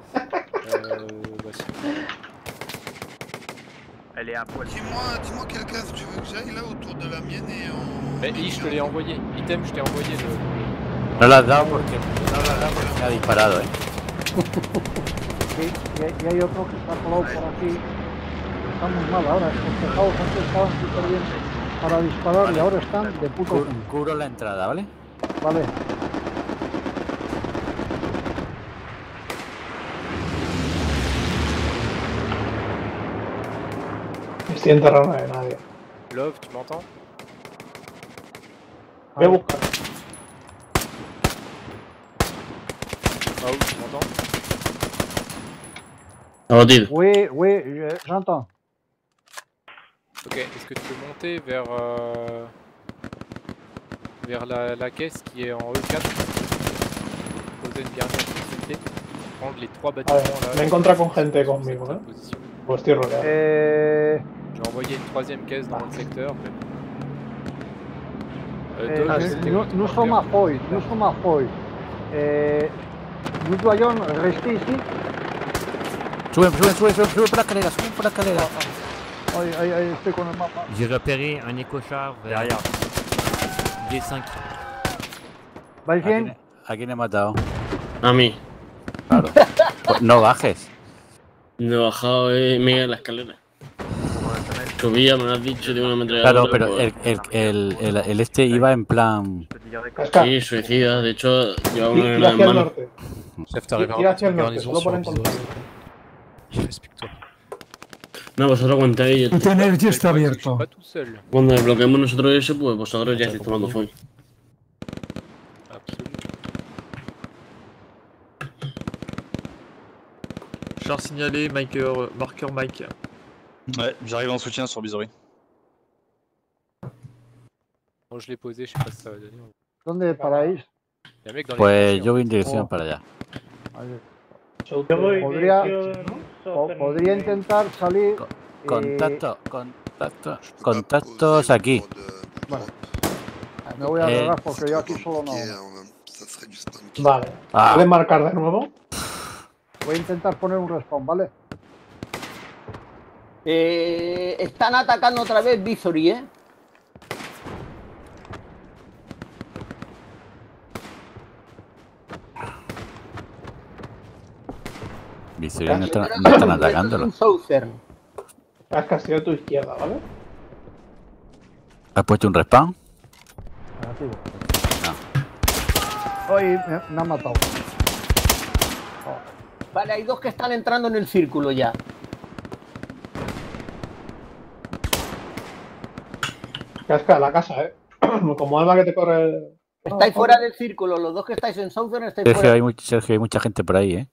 Bah. Elle est à poil. Dis-moi, dis-moi quelle case tu veux que j'aille là autour de la mienne et. Mais I, je te l'ai envoyé. Item, je t'ai envoyé le. no lo has dado porque, no lo has dado porque me ha disparado, eh. Sí, *laughs* y, hay- y hay otro que está colado por aquí. Está muy mal ahora. Estos tejados antes estaban súper bien para disparar y ahora están de puto Cu- culo. cubro la entrada, ¿vale? Vale. Estoy en terreno de nadie. Love, tu m'entends? Voy a buscar. Ah oui, tu m'entends? Abatido. Oui, oui, je- j'entends. Ok, est-ce que tu peux monter vers. euh, vers la, la caisse qui est en E4 Poser une garnison de proximité Prendre les trois bâtiments ver, là. me he encontrado con gente conmigo, ¿eh? Pues estoy rodeado. Eh, J'ai envoyé une troisième caisse dans le secteur. Mais... Euh, eh, Doug, nous- sommes me à Foy, nous sommes à Foy. Eh, nous doyons rester ici. Sube, sube, sube, sube, sube por la por la estoy con el mapa. J'ai repéré un écochard vers Derrière. D5. ¿Vais ¿A quién, bien? a quién he matado? A mí. Claro. No bajes. No he bajado eh, en la escalera. Subía, me lo has dicho, de una Claro, ametralladora. pero pues, el, el, el, el, el este iba en plan. Sí, suicida. De hecho, llevaba tira una granada hacia en el mano. Tira hacia el norte, solo por encontrar. No, vosotros aguantáis. Tu energy está abierto. Cuando desbloqueemos nosotros eso, pues vosotros ya estáis tomando fuego. Char signalé, marqueur, marqueur Mike. Ouais, j'arrive en soutien sur Bisory. Bon, je l'ai posé, je sais pas si ça va donner. ¿Dónde paráis? Il y a un mec dans Pues tranchées, yo voy en dirección Oh. para allá. Ay, Yo voy Podría, po- intentar salir. Eh, Contacto, contacto, Je peux pas contactos poser aquí. de- Voilà. drop. Me voy a Eh, arreglar porque yo aquí solo no. Vale. Ah. ¿Puedes marcar de nuevo? Voy a intentar poner un respawn, ¿vale? Eh, están atacando otra vez Visory, ¿eh? Visoria no están, no están atacándolo. Has castigado a tu izquierda, ¿vale? ¿Has puesto un respawn? Negativo. Ay, me, me ha matado. Vale, hay dos que están entrando en el círculo ya. Casca la casa, ¿eh? *clears throat* Como alma que te corre... Estáis fuera del círculo, los dos que estáis en Southern estáis Sergio fuera. hay, much- Sergio, hay mucha gente por ahí, ¿eh?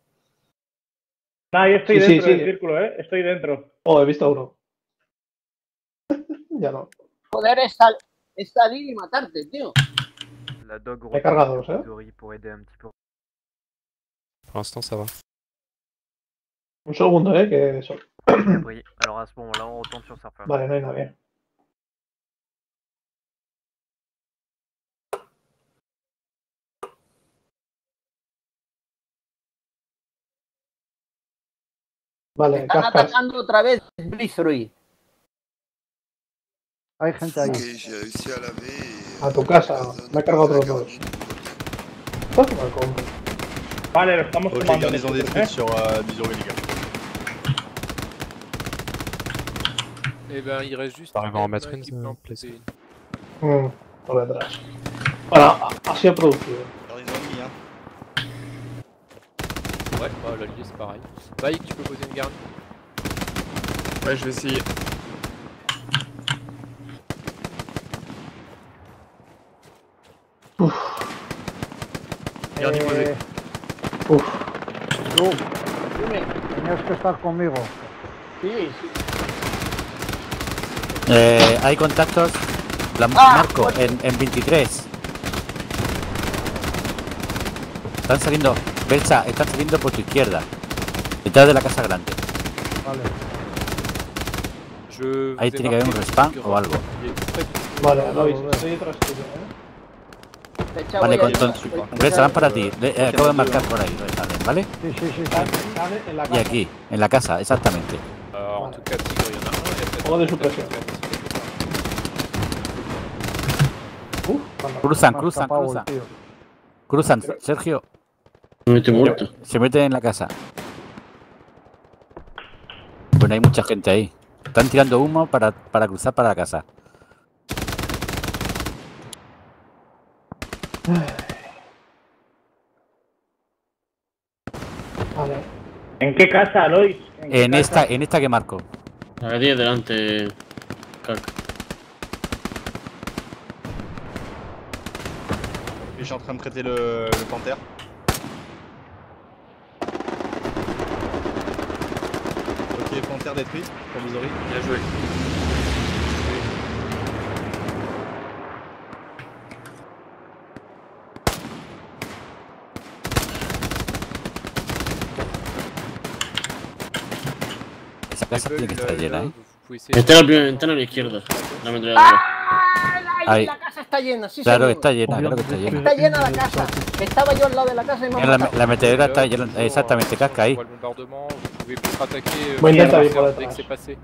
Nah, yo estoy Sí, dentro sí. del círculo, ¿eh? Estoy dentro. Oh, he visto uno. *laughs* ya no. Joder, es, sal- es salir y matarte, tío. La dog He cargado dos, ¿eh? pour aider un petit peu. Pour l'instant, ça va. Un segundo, ¿eh? Que eso. Abri. *clears throat* Alors à ce moment-là, on retourne sur Surfer. Vale, no hay nadie. Vale, Están cascas. atacando otra vez Visory. Hay gente ahí. Ok, j'ai réussi à laver. et, A tu casa. la zone Me he cargado la otros dos. Estás mal Vale, lo estamos tomando. ¿eh? sur euh, les gars. Eh ben, il reste juste. T'arrives à en mettre un une, en plaisir. Bueno, ha- sido producido. Garnison ennemie, hein. Ouais, bah, l'allié, c'est pareil. Baïk, tu peux poser une garde Ouais, je vais essayer. Eh, Uf. tú, tenías que estar conmigo. Sí. Eh, hay contactos. La- Ah, Marco, en, en 23. Están saliendo. Belcha, están saliendo por tu izquierda. Detrás de la casa grande. Vale. Je Ahí tiene que haber un respawn o algo. Vale, Ah, ouais. estoy detrás tuyo, ¿eh? Vale, con van para ti. Eh, acabo de marcar por ahí. ¿Vale? Sí, sí, sí. En la Y aquí, en la casa, exactamente. Alors, en tout cas, Tigre, il y en a un. il y a peut-être Juego de supresión. Cuando- Cruzan, cruzan, cruzan. Cruzan, Sergio. Me estoy muerto. Se meten en la casa. Bueno, hay mucha gente ahí. Están tirando humo para, para cruzar para la casa. Vale. ¿En qué casa, Alois? ¿En qué En casa? esta, en esta que marco. La que tienes delante, Cac. Je suis en train de traiter le, le panthère. Ok, panthère détruit pour Missouri. Bien joué. Esa casa tiene que estar llena, ¿eh? Está en la primera ventana a la izquierda. La ametralladora. Ahí. La casa está llena, sí, Claro, señor. está llena, claro que está llena. Está llena la casa. Estaba yo al lado de la casa y me La, la meteora está exactamente, casca ahí. Euh, Voy a intentar ir dès por que detrás. c'est passé.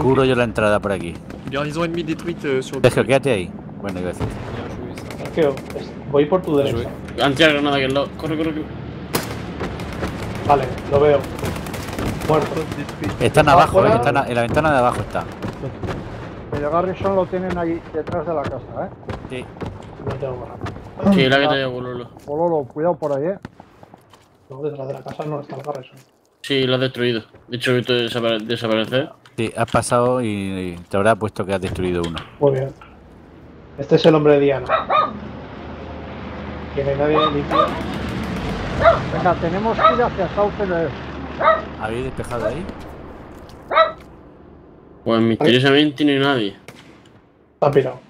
Cubro yo la entrada por aquí. Garnison ennemie détruite euh, sur Sergio, quédate ahí. Bueno. Bien ça. Sergio, voy por tu Bien derecha. tirado granada al lado. Corre, corre, corre. Vale, lo veo. Muerto. Están abajo, fuera. ¿eh? Están a- en la ventana de abajo está. El Garrison lo tienen ahí detrás de la casa, ¿eh? Sí. No tengo más. Sí, la que te haya Bololo. Pololo, cuidado por ahí, ¿eh? No, detrás de la casa no está el Garrison. Sí, la has destruido. De hecho, he visto desapare- desaparecer. Sí, has pasado y, y te habrá puesto que has destruido uno. Muy bien. Este es el hombre de Diana. Que no hay nadie limpio. Venga, tenemos que ir hacia Southern. ¿Habéis despejado ahí? Pues misteriosamente no hay nadie. Está pirado.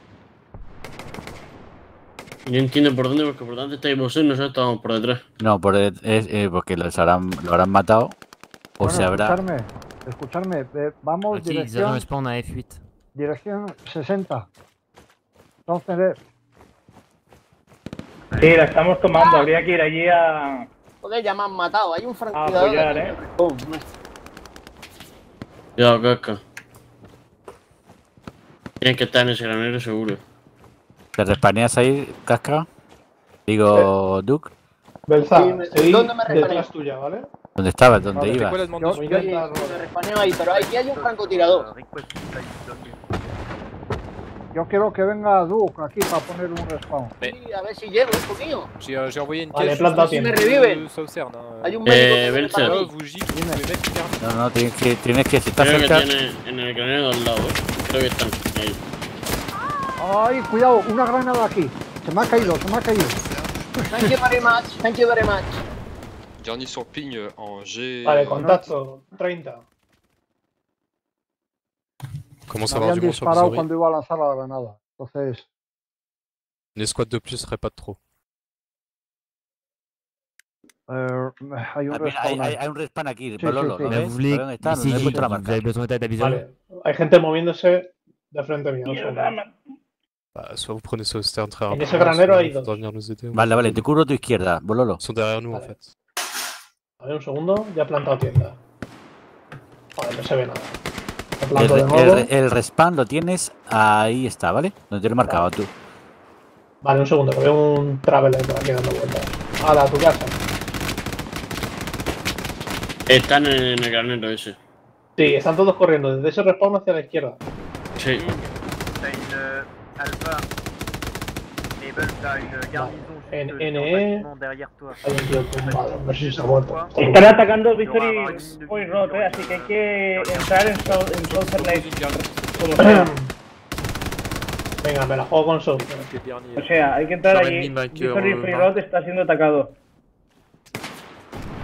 Y no entiendo por dónde, porque por delante estáis vosotros y nosotros estábamos por detrás. No, por, es, eh, porque los habrán, lo habrán matado. O Bueno, se habrá. escucharme, escucharme. eh, vamos, ils dirección, arrivent spawn à F8. dirección 60. Entonces, Sí, la estamos tomando. Habría que ir allí a. Joder, ya me han matado. Hay un a francotirador. apoyar, aquí. ¿eh? Pum. Cuidado, casca. Tienes que estar en ese granero seguro. ¿Te respaneas ahí, Casca? Digo, Duke. Sí, estoy ¿dónde me respaneo? tuya, ¿vale? ¿Dónde estabas? ¿Dónde Vale, ibas? ¿Cuál es el Yo voy Yo me respaneo ahí, pero aquí hay un francotirador. Yo quiero que venga Duke aquí para poner un respawn. Sí, a ver si llego, hijo mío. j'ai euh, j'ai envoyé une Vale, planta au Me reviven. Hein. Hay un Eh, hyper No, no, tienes que, tienes que si estás Creo que cerca. tiene en el granero de al lado, ¿eh? Creo que están ahí. Ay, cuidado, una granada aquí. Se me ha caído, se me ha caído. Thank you very much. Thank you very much. Dernier sur ping euh, en G. Vale, contacto, 30. Commence Me à avoir du monde sur disparado cuando iba a lanzar la granada. Entonces, Une escouade de plus serait pas de trop. eh, hay un Ah, mira, hay, respawn hay, un respawn aquí, Sí, Bololo, sí, ¿lo sí. ves? Vous voulez ¿Dónde está? ici, ¿Dónde he puesto la vous marca? Vale, hay gente moviéndose de frente mío. un segundo. Bah, soit vous prenez très rapidement. ese granero hay dos. faudra venir nous aider. Vale, vale, te cubro tu izquierda, Bololo. Ils sont derrière nous en Vale. fait. A ver, un segundo, ya he plantado tienda. Vale, no se ve nada. Lo El, planto de re- nuevo. el re- el respawn lo tienes ahí está, ¿vale? Donde te lo he marcado tú. Vale, un segundo, que veo un traveler por aquí dando vueltas. A tu casa. Están en el granero ese. Sí, están todos corriendo desde ese respawn hacia la izquierda. Sí. Alpha. Mabel, t'as une garnison En- juste sur NE. derrière toi. Hay un tío tumbado, no sé si se ha muerto. Están atacando Victory Point Road, eh, así que hay que entrar en, South- en Southern Lake. Como Venga, me la juego con Soul. Les derniers. O sea, hay que entrar allí. Victory euh, Free Mark. Road está siendo atacado.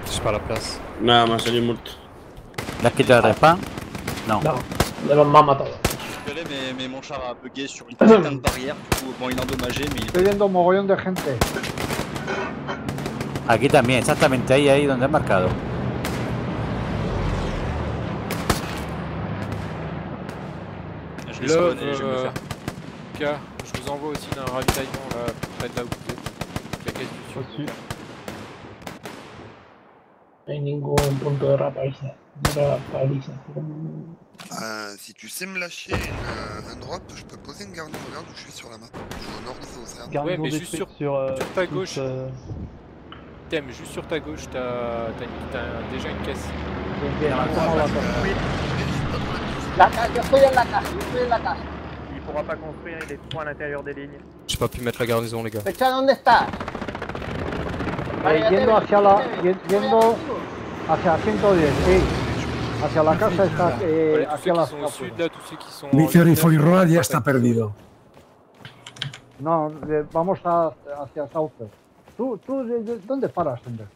Je suis pas à la place. Nada más salir muerto. ¿Le has quitado el respawn? No. No, de los más matados. Mais, mon char a bugué sur une putain de *coughs* barrière. Du coup, bon, il est endommagé, mais il est Estoy viendo mogollón de gente. Aquí también, exactamente ahí, ahí donde has marcado. Je vais Là, spawn et je vais me euh, faire. Je vous envoie aussi d'un ravitaillement là, près de là où vous êtes. La caisse du sud. No hay ningún punto de. De. Euh, si tu sais me lâcher une- un drop, je peux poser une garde regarde où je suis sur la map. Je suis au nord de Saucerne. Ouais, mais juste sur, euh, sur ta gauche. Thème, juste sur ta gauche, t'as déjà une caisse. La ca- yo estoy en la en la casa. Il pourra pas construire, il est trop à l'intérieur des lignes. J'ai pas pu mettre la garnison, les gars. Fecha, ¿dónde estás? Yendo hacia la, yendo hacia 110, sí. Hacia la casa está eh, hacia la neuf, Road ya está perdido. No, eh, vamos a, hacia Southern. ¿Tú, tú de- de- dónde paras, Ender?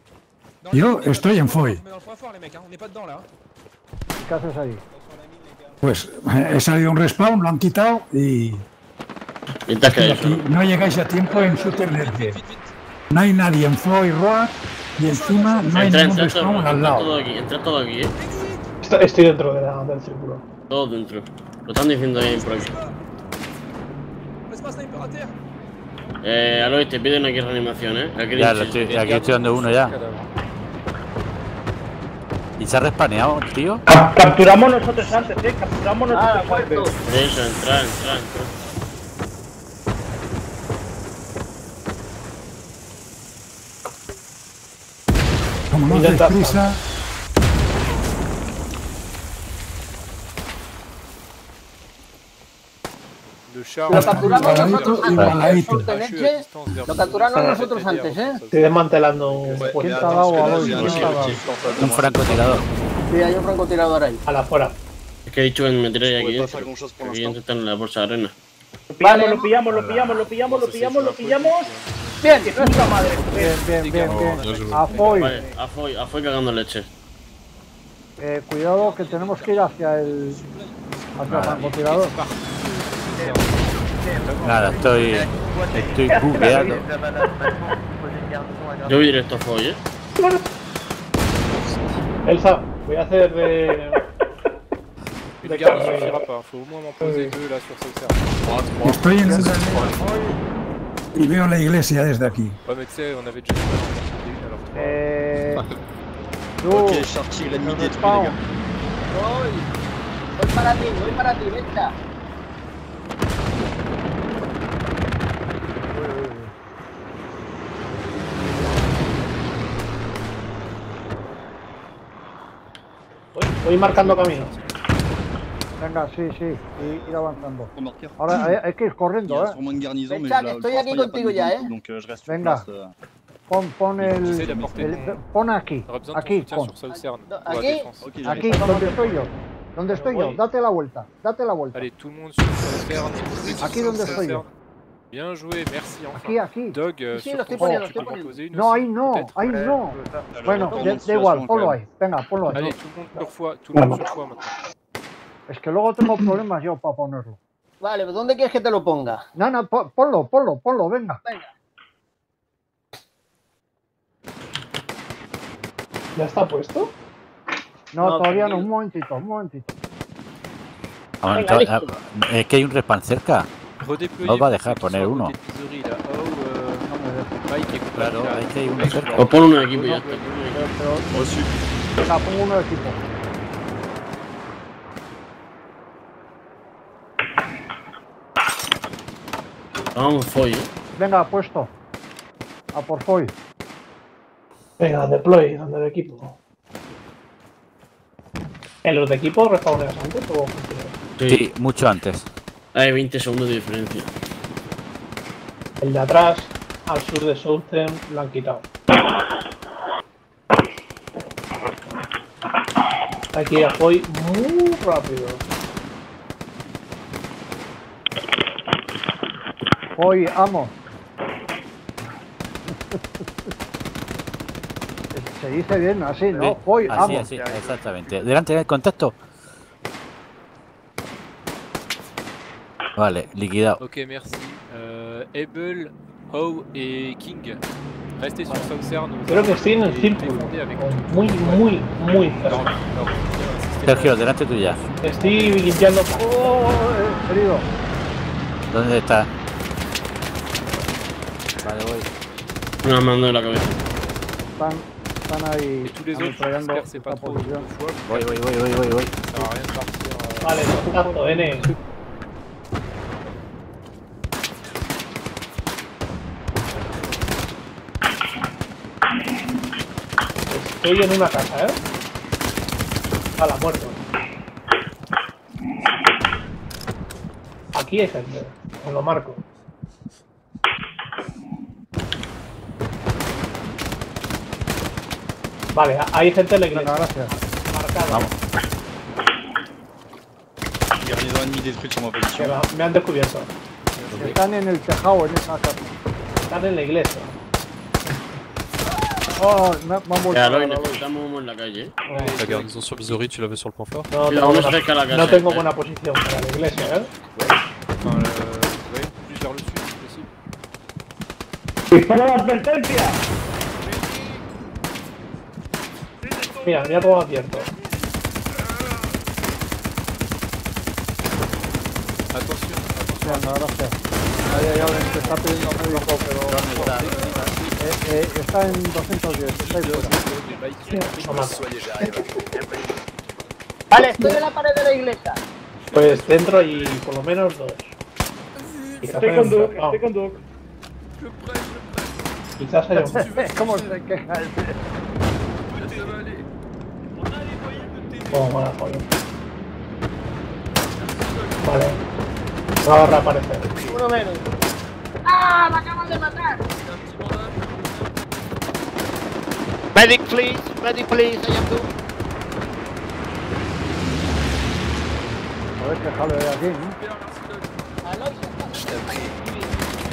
Yo estoy en Foy. ¿Qué haces ahí? Pues eh, he salido un respawn, lo han quitado y aquí. No llegáis a tiempo en Shooter Netgear. No hay nadie en Foy Road y encima no hay Entra, ningún respawn al entra todo lado. aquí, entra todo aquí, eh. Estoy, estoy dentro de la- del círculo. Todo dentro. Lo están diciendo ahí por aquí. Eh, Aloy, te piden aquí reanimación, eh. Aquí Ya, lo estoy, aquí estoy dando uno ya. ¿Y se ha respaneado, tío? Cap- Capturamos nosotros antes, eh. Capturamos Ah, nosotros antes. Eso, entra, entra, entra. Como no prisa, Le char. Lo capturamos nosotros antes. Sorteneche lo capturamos nosotros antes, ¿eh? Estoy desmantelando que ¿Quién te ha dado? en Un francotirador. Sí, hay un francotirador ahí. a la afuera. Es que he dicho que me tiré Je aquí, eh. Aquí están en la bolsa de arena. Lo pillamos, Vale. lo pillamos, lo pillamos, lo pillamos, lo pillamos, lo pillamos. Bien, Nuestra madre. Bien, bien, bien, bien afoy, afoy cagando leche. eh, cuidado que tenemos que ir hacia el, hacia el francotirador. Nada, estoy. Estoy bugueado. Yo voy directo a Foy, eh. Elsa, voy a hacer de. Une de garde carne. suffira pas, faut au moins m'en poser deux là sur Saucer. Estoy en y veo la iglesia desde aquí. Ouais, mais tu sais, on avait déjà fait une alors. Eh... Ok, Chartier el l'ennemi détruit, les gars. Voy. Voy para ti, voy para ti, venga. Voy, voy marcando camino. Venga, sí, sí, y ir avanzando. Ahora hay, hay que ir corriendo, ¿eh? que estoy aquí contigo ya, ¿eh? Donc je reste sur Venga. Pon, pon el, el- Pon aquí, aquí, pon. Ah, aquí. Aquí, donde estoy yo. Donde estoy yo, date la vuelta, date la vuelta. Allez, tout le monde sur Saucerne. Aquí donde estoy yo. Bien joué, merci enfin. Aquí, aquí. Dog, Sí, lo estoy poniendo, tu estoy poniendo. poser une No, ahí no, peut-être ahí no. Bueno, da, igual, ponlo ahí. Venga, ponlo ahí. Allez, tout le monde sur foi, tout le monde sur foi maintenant. Es que luego tengo problemas yo para ponerlo. Vale, pues ¿dónde quieres que te lo ponga? No, no, po- ponlo, ponlo, ponlo, venga. ¿Ya está puesto? No, No, todavía no, un momentito, un momentito. Ah, Venga, ah, es que hay un respawn cerca. No va a dejar poner uno. Claro, hay que ir uno cerca. O pon uno de equipo ya está. pon uno de equipo. Pero, pero- Reçu. venga, pongo uno de equipo. Vamos, Foy, eh. Venga, puesto. A por Foy. Venga, deploy, donde el equipo. ¿En los de equipo respawneas antes o? Sí, mucho antes. Hay 20 segundos de diferencia. El de atrás, al sur de Southern, lo han quitado. Aquí ya voy muy rápido. Foy, amo. *laughs* Se dice bien así, ¿no? Así, amo. así, exactamente. Delante del contacto. Vale, liquidado. Ok, merci. Euh, Able, Howe et King. Restez sur vous Creo que estoy en el círculo. Muy, muy, muy insistez Sergio, delante tuya. Estoy limpiando. Oh, eh, herido. ¿Dónde está? Vale, voy. Una mano en la cabeza. Están, están ahí Et tous les autres, dispersez pas trop. Voy, voy, voy, voy, voy, voy. Ça à rien partir. euh, Vale, contacto, N. Estoy en una casa, ¿eh? A la muerto. Aquí hay gente. Os lo marco. Vale, hay gente en la iglesia. Gracias. Marcada. Vamos. Me han descubierto. Están en el tejado, en esa casa. Están en la iglesia. Oh, me, me han vuelto Ya, a Aloy, dar la luz. necesitamos humo en la calle, eh. La garnison sur Bizory, tu l'avais sur le point fort No, Cuidado, tengo no se buena- acerca a la casa, no tengo eh. buena posición para la iglesia, ¿eh? Enfin, euh, ouais, plus vers le sud si possible. ¡Dispara la advertencia! Mira, mira cómo advierto. Attention, attention. Venga, gracias. Ahí hay alguien que está pidiendo médico, pero eh, eh, está en 210, está. Vale, estoy en la pared de la iglesia. Pues dentro hay por lo menos dos. Quizás Estoy con Duke, trepado. estoy con Duke. Quizás haya un *laughs* ¿Cómo se queja? Oh, buena joya. Vale. Va a reaparecer. Uno menos. ¡Ah! ¡Me acaban de matar! Medic, please. Medic, please. I am doing. A ver qué jale hay aquí, ¿no?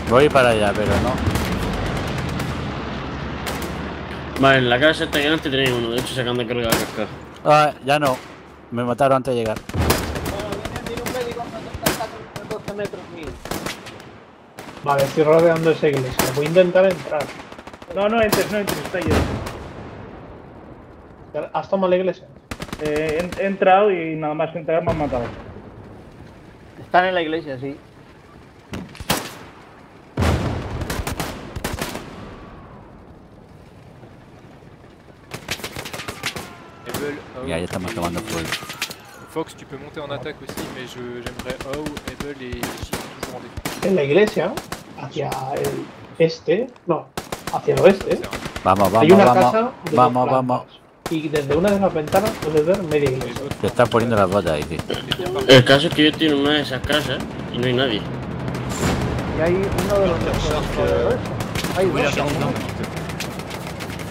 Voy para allá, pero no. Vale, en la casa esta que antes tenéis uno, de hecho se acaban de cargar la cascada. Ah, ya no. Me mataron antes de llegar. Tiene un médico que está a 12 metros mío. Vale, estoy rodeando esa iglesia. Voy a intentar entrar. No, no entres, no entres, está ahí. ¿Has tomado la iglesia? Eh, he he entrado y nada más entrar me han matado. Están en la iglesia, sí. Ao, Ya, ya estamos tomando full. Fox, tu peux monter en attaque aussi, mais je- j'aimerais Ao, Able et J toujours en défense. En la iglesia, hacia el este, no, hacia el oeste, Vamos, hay vamos, una vamos. casa de Vamos, vamos. Y desde una de las ventanas puedes ver media iglesia. Se están poniendo las botas ahí. El caso es que yo estoy en una de esas casas y no hay nadie. Y hay uno de los desarrolladores. Hay Oui, dos. la ¿no? garnison.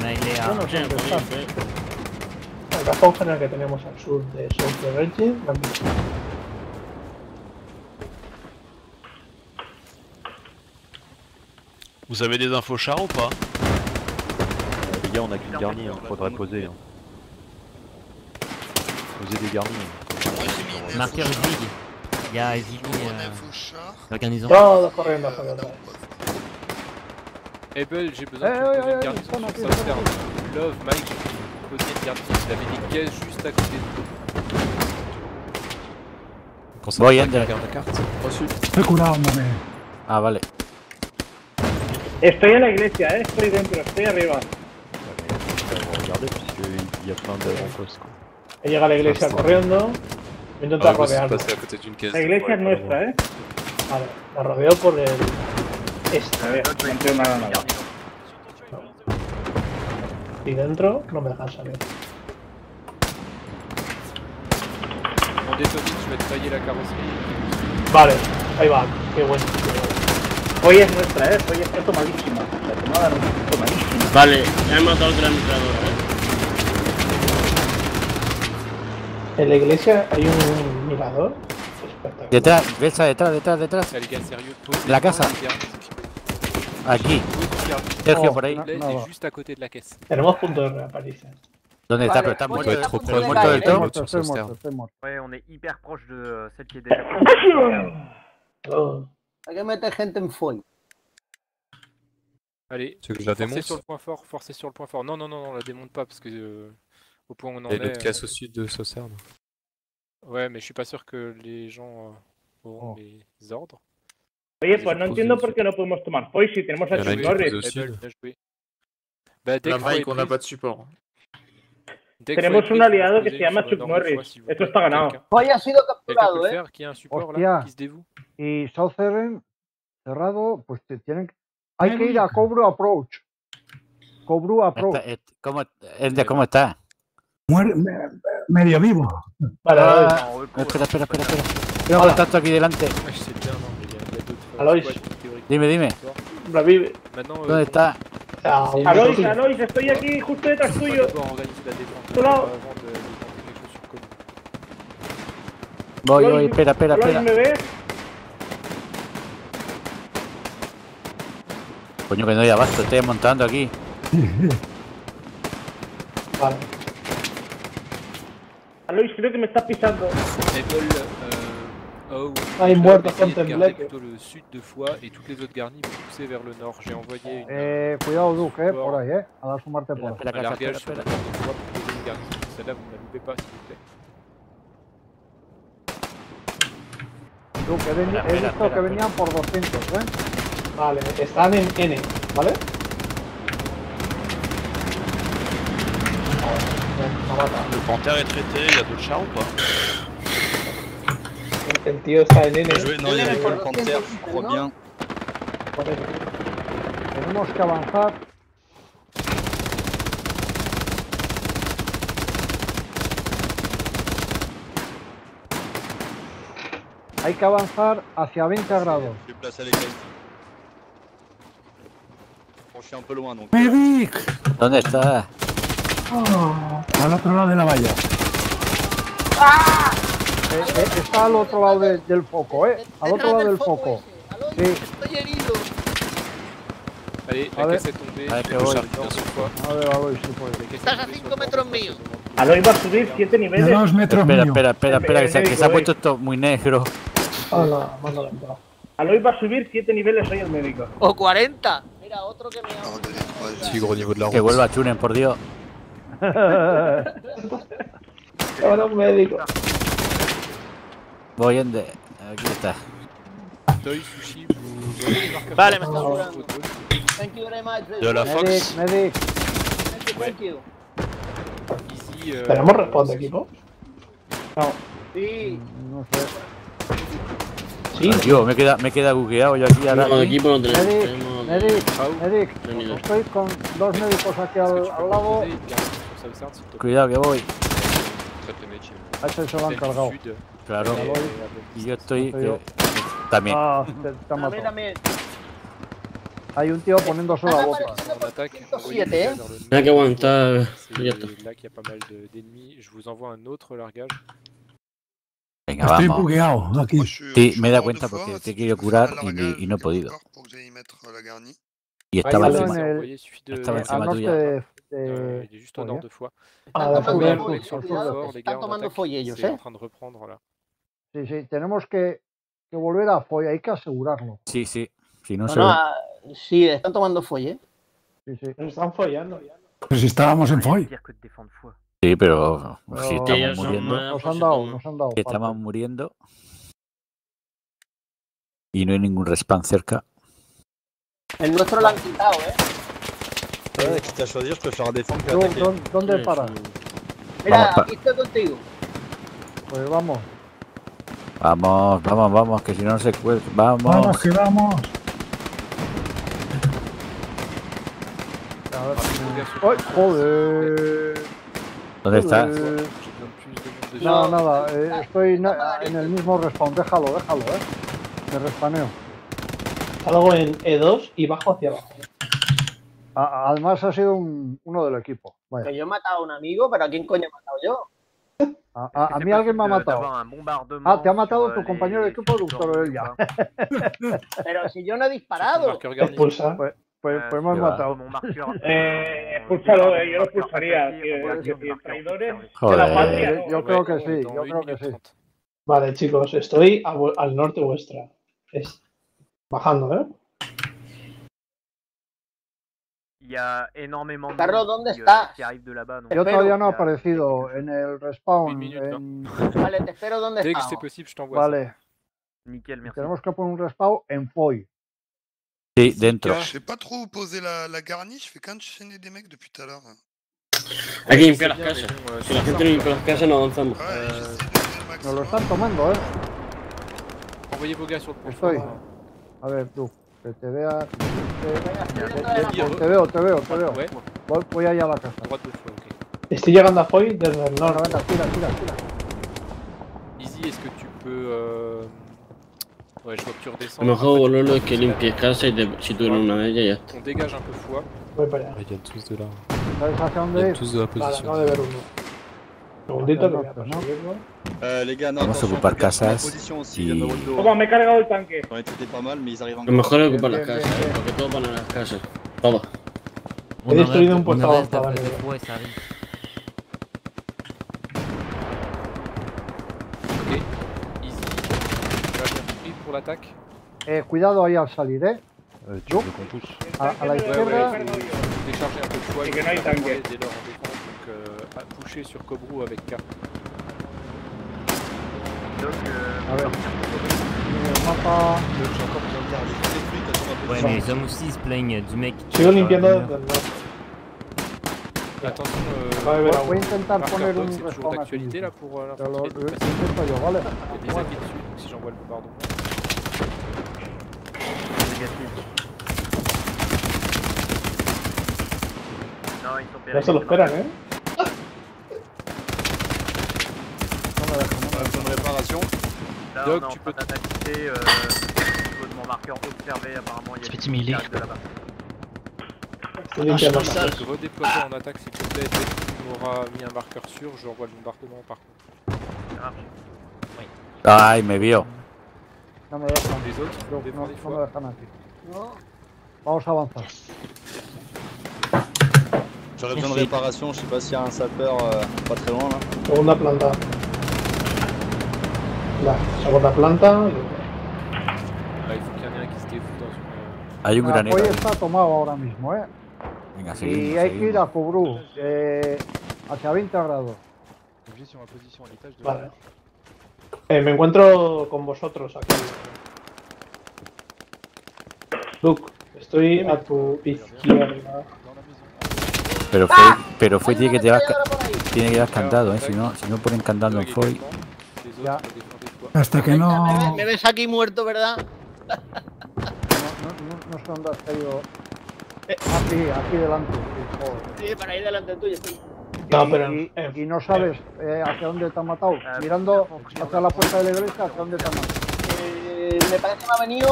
Mais il est Yo à... no sé dónde están. El cajón general que tenemos al sur de South de Virgin, la misma. Vous avez des infos chars ou pas? Les gars, on a qu'une garnie, hein. faudrait poser. Hein. Poser des garnis. hein. Marqueur vide. Il y a Evili, euh, l'organisation. Todos corriendo hacia atrás. Able, j'ai besoin Eh, que tu ouais, poses ouais, une garnison ouais, sur ouais, Southern. Love, Mike, j'ai besoin que vous posiez une garnison. Il avait des caisses juste à côté de nous. Voy, Ender. Estoy curándome. Ah, vale. Estoy en la iglesia, eh. Estoy dentro, estoy arriba. Regardez, puisqu'il y a plein d'avant-postes. quoi. He llegado a la iglesia corriendo, me intenta vous êtes rodearlo. passé à côté d'une caisse. La iglesia es nuestra, eh. Vale, la rodeo por el este. A ver, no entiendo nada, nada. Y dentro no me dejan salir. En détonite, je vais te tailler la carrosserie. Vale, ahí va, qué bueno. Hoy es nuestra, eh. Hoy está tomadísima. La tomada no está tomadísima. Vale, he matado otra ametralladora. En la iglesia hay un mirador. Detrás, La casa. Aquí. Sergio, Oh, por ahí. Là, no, c'est no. juste à côté de la caisse. Tenemos punto de reaparición. ¿Dónde está? Vale, Pero está voy muerto. a- del- voy a pero caer, muerto del todo? muerto, estoy muerto, estoy muerto. Ouais, on est hyper proche de celle qui est déjà. Oh. Hay que meter gente en foil. Allez, Tu veux que je la forcez démonte sur le point fort, forcez sur le point fort. Non, non, non, non, la démonte pas parce que euh, au point où on en Et est. l'autre euh, caisse au sud de Saucerne. Ouais, mais je suis pas sûr que les gens euh, auront Oh. les ordres. Oye, pues no entiendo por qué no podemos tomar Foy si tenemos a Il y en a Chuck une qui Norris. pose au Able, sud. bien joué. Bah, dès La que Foy est Mike, on n'a pas de support. dès que Tenemos un aliado que se llama Chuck Norris. Esto está ganado. Foy ha sido capturado, le eh? qui a un support Hostia. là, qui se dévoue. Y Southern cerrado, pues te tienen que... Hay que ir a Cobro Approach. Cobro Approach. Et- ¿Cómo, ¿cómo está? Muer- me- medio vivo. Ah, espera, espera, espera, espera. Tengo contacto aquí delante. Alois. Dime, dime. ¿Dónde está? Ah, Alois. Alois, estoy aquí justo detrás tuyo. Voy, Alois, voy, espera, espera, Alois, espera. ¿me ves? Coño, que no hay abasto, estoy montando aquí. Vale. Alois, creo que me estás pisando. Able, euh, oh, muertos essayez de contra el garder Black. plutôt le sud de Foix et toutes les autres garnies vont pousser vers le nord. J'ai envoyé une, Eh, cuidado, Duke, eh, por ahí, eh. A la sumarte por ahí. Espera, largage sur la nord de Foix pour poser une garnison. Celle-là, vous ne la loupez pas, s'il vous plaît. Duke, he, veni- he visto que venían por 200, eh. Vale, están en N, ¿vale? Me ha matado. Le panthère est traité, il y a d'autres chars ou pas El tío está en N. Bien joué, non, il y avait que le panthère, je crois bien. Tenemos que avanzar. Hay que avanzar hacia 20 grados. Je. Bon, je suis un peu loin donc. ¿Dónde está? Al otro lado de la valla. Eh, eh, está al otro lado de- del foco, eh. Al otro lado del foco. Sí. Estoy herido. Allez, A ver. que voy. A ver, puede. Estás a tombée sur 5 le metros nord de mío. Foix. Alois va a subir 7 De niveles. dos metros Espera, mío. espera, espera, espera, que se, que se ha puesto esto muy negro. Hola, manda la entrada. Alois va a subir 7 niveles hoy el médico. O 40. Mira, otro que me ha. Que vuelva Chunen, por Dios. *laughs* Ahora un médico. Voy en de. Aquí está. Toy, sushi, Vale, me está curando. Thank you very much. De la Medic, Fox. medic. Thank you, thank you. Easy. euh, ¿Tenemos respawn de equipo? No. Sí. No sé. Sí. Ah, Tío, me queda, me queda bugueado yo aquí ahora. No, equipo no tenemos. Medic, tenemos- medic, medic. Estoy con dos médicos aquí al, al lado. S'il te plaît. Cuidado que voy. A ese se lo han cargado. Claro. Et- Y yo estoy. Que- también. Ah, te, te ha A mí matado. Hay un tío boca. Envoyez siete, les eh. gars vers le Là, qu'il y a pas mal de- d'ennemis. Je vous envoie un autre largage. Venga, Estoy vamos. bugueado aquí. Sí, me he dado cuenta porque te he querido curar y, y no he podido. que. Y estaba encima. Estaba Eh, encima tuya. De, Euh, il est juste au Foy, nord eh. de Foix. Ah, les están tomando folle ellos, c'est en eh. train de reprendre là. Sí, sí, tenemos que, que volver a Foy, hay que asegurarlo. Sí, sí. Si no No, se no, ah, sí, están tomando folle. Sí, sí. Nos están follando ya. Pues si estábamos en Foy. Sí, pero Pero si ellos estamos muriendo. Nos han dado, nos han dado. Si estamos muriendo. Y no hay ningún respawn cerca. El nuestro lo han quitado, ¿eh? Ouais, quitte à choisir, je préfère défendre que ¿Dó- attaquer. dó- ¿Dónde paras? Mira, Vamos, pa- aquí estoy contigo. Pues vamos. Vamos, vamos, vamos, que si no se cuelga. Vamos, Vamos. que vamos. A si ¡Ay, joder! ¿Dónde estás? No, nada, eh, estoy na- en el mismo respawn. Déjalo, déjalo, eh. Me respaneo. Salgo en E2 y bajo hacia abajo. A- además ha sido un- uno del equipo. Vaya. Que yo he matado a un amigo, pero ¿a quién coño he matado yo? A, a- a mí alguien me ha matado. Ah, te ha matado tu compañero de equipo, doctor Elia. *laughs* Pero si yo no he disparado. Expulsa. Pues, pues, pues va. matado. *laughs* Eh, expúlsalo, eh, yo lo expulsaría. Traidores de la patria. Eh, yo creo que sí, yo creo que sí. Vale, chicos, estoy al norte vuestra. Es bajando, ¿eh? Y a énormément de Carlos, ¿dónde qui, euh, estás? qui arrive de là-bas. Yo Espero. todavía no he aparecido en el respawn. minute, en- *laughs* Vale, te espero donde Dès que c'est possible, je t'envoie ça. Vale, Nickel, merci. tenemos que poner un respawn en Foy. Sí, dentro. Je sais pas trop où poser la, la garnie, je fais qu'enchaîner des mecs depuis tout à l'heure. Hay que limpiar las casas. Si la gente no limpia las casas, no avanzamos. Euh, Nos lo están tomando, eh? Envoyez vos gars sur le point Estoy. A ver, tú, que te vea. te- te, dentro de la Bien, te- re- te veo, te veo, te veo. Ouais, Voy, voy allá a la casa. droite de fois, ok. Estoy llegando a Foy desde el Venga, norte. venga, tira, tira, tira. Easy, est-ce que tu peux. euh, Ouais, je vois que tu redescends. Lo mejor, es que limpies casa y te, si tú en una de ellas ya está. On dégage un peu foie. Voy para allá. Viennent tous de là. Tous de la position. acabo de ver uno. ¿No? perseguirlo. Euh, les gars, non, Vamos a ocupar casas y-. Toma, me he cargado el tanque. J'en ai traité pas mal, mais ils arrivent Lo mejor es ocupar las casas, bien. porque todos van a las casas. Todos. He destruido un puesto avanzado. d'après amigo. des fois, ça arrive. Ok. Easy. Tu as bien compris pour l'attaque Eh, cuidado ahí al salir, eh. Euh, tu Yo. veux qu'on pousse la izquierda. décharger un peu de foie. Et il que no hay tanque. Dès lors en défense, donc euh, à pusher sur Kobrou avec K. Donc, euh, A ver. El mapa. J'ai encore besoin de garder. J'ai détruit, t'as toujours un peu Ouais, de mais chance. les hommes aussi ils se plaignent du mec qui Sigo tire sur la limpiando lumière. desde el norte. Attention, euh, Va a haber a Voy a uno. intentar marqueur poner Doc, un c'est toujours respawn aquí. d'actualité là pour euh, Pero lo, l'infanterie lo de passer. intento yo, ¿vale? Il y a des alliés dessus, donc si j'envoie le bombardement. négatif. Non, ils sont No Là, Doc, on est en tu train peux- d'attaquer. Euh, au niveau de mon marqueur observé, apparemment, il y a des Petit mêlé. qui arrivent de là-bas. Limpiando Ah, redéploie en attaque s'il te plaît, dès que tu m'auras mis un marqueur sûr, j'envoie le bombardement par contre. Ça marche. Ay, me vio. No me dejan. Les autres, No, no, des no me fois. dejan aquí. Vamos a avanzar. J'aurais besoin de réparation, je sais pas s'il y a un sapeur euh, pas très loin là. Segunda planta. Une. euh, Hay un La granero. Ahí. está tomado ahora mismo, eh. Venga, Y seguimos. hay que ir a Kubrú, eh, hacia 20 grados. Vale. Eh, me encuentro con vosotros aquí. Luke, estoy a tu izquierda. Pero fue, pero fue tiene que llevar, tiene que llevar candado, eh, si no, si no ponen candado en Foy. Ya. Hasta que Me, no... me ves aquí muerto, ¿verdad? No, no, no sé dónde has caído. Aquí, aquí delante. sí, joder. Sí, para ir delante tuyo. Sí. No, pero y, eh, y no sabes eh, hacia dónde te han matado. Mirando hacia la puerta de la iglesia, hacia dónde te han matado. Eh, me parece que me ha venido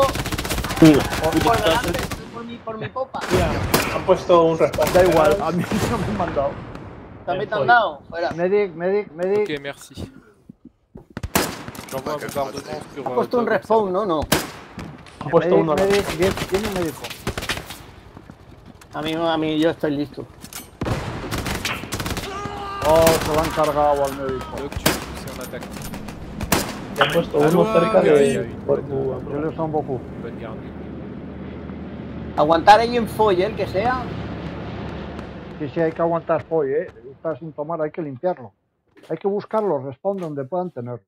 por, por delante, por mi, por mi popa. han puesto un respawn. Da igual, a mí *laughs* no me han mandado. También te han dado. Fuera. Medic, medic, medic. Ok, merci. Un bombardement sur. Euh, puesto un respawn, ¿no? No. Han puesto uno. tiene médico. A mí, a mí yo estoy listo. Oh, se lo han cargado al médico. Doc, tu veux pousser en attaque. Han puesto uno cerca de. por tu- Yo le son beaucoup. Bonne garde. Aguantar ahí en folle, el que sea. Sí, sí, hay que aguantar hoy, ¿eh? Está sin tomar, hay que limpiarlo. Hay que buscar los respawn donde puedan tener.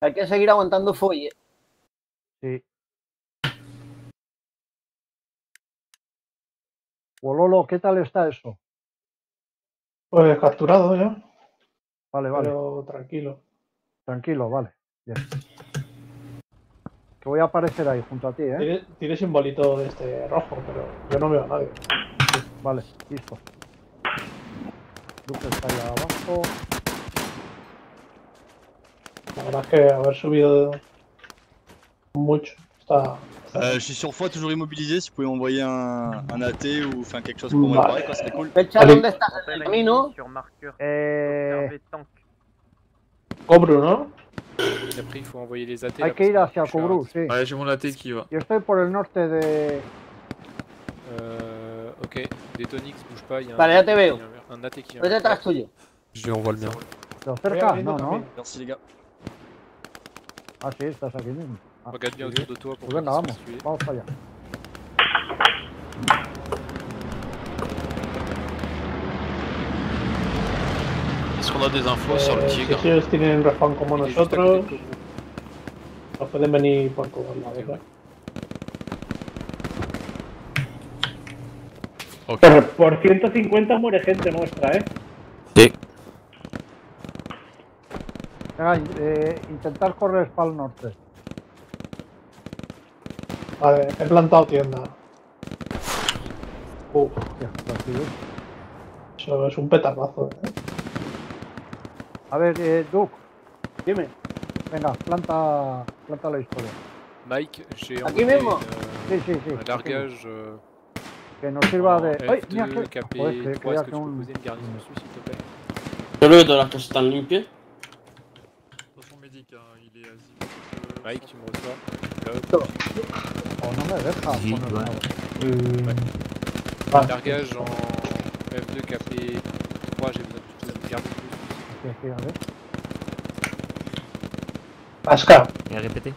Hay que seguir aguantando folle. Sí. Bololo, ¿qué tal está eso? Pues capturado ya. Vale, vale. Pero tranquilo. Tranquilo, vale. Bien. Que voy a aparecer ahí junto a ti, ¿eh? Tiene, tiene simbolito de este rojo, pero yo no veo a nadie. Vale, listo. Luke está allá abajo. La verdad es que haber subido mucho está. Euh, je suis sur foi toujours immobilisé, si vous pouvez m'envoyer un, un AT ou enfin quelque chose pour me réparer, quoi, c'est cool. Fecha, ¿dónde estás? ¿En el camino? Sur marqueur. Eh. Cobro, ¿no? Et après, il faut envoyer les AT. hay que ir hacia je suis Kourou, un- sí. Ouais, j'ai mon AT qui va. Yo estoy por el norte de. Euh, ok, Détonix, bouge pas, il y a un, Vale, ya te veo. un AT qui vient. Voy detrás tuyo. Je lui envoie le mien. ¿Te cerca? No, no. Merci les gars. Ah, sí, estás aquí mismo. Ah, Regarde bien muy autour bien. de toi pour Pues qu'ils vamos. Vamos para allá. Est-ce qu'on a des infos Eh, sur le si ellos tienen respawn como Il nosotros, nos pueden venir por todos lados. ¿eh? Ok. Por, por 150 muere gente nuestra, ¿eh? Sí. Venga, eh, intentar correr para el norte. Vale, he plantado tienda. Tranquilo. eso es un petardazo. ¿eh? A ver, eh, Duke, Dime. venga, planta, planta la historia. Mike, j'ai Aquí envoyé mismo. une, Sí, sí, sí. un largage euh, Que nos sirva de. ¡Ay, mira F2, que! Joder, KP3. que- Est-ce que que tu peux un. poser une garnison dessus, s'il te plaît todas las casas están limpias. Attention médic, hein, il est asile. Mike, tu me reçois. Là, Oh, no me deja. Sí, poner ouais. nada. Vale. largage en F2, KP3, j'ai besoin de une garde plus. Aquí, aquí, a ver. Pascal, Et répétez.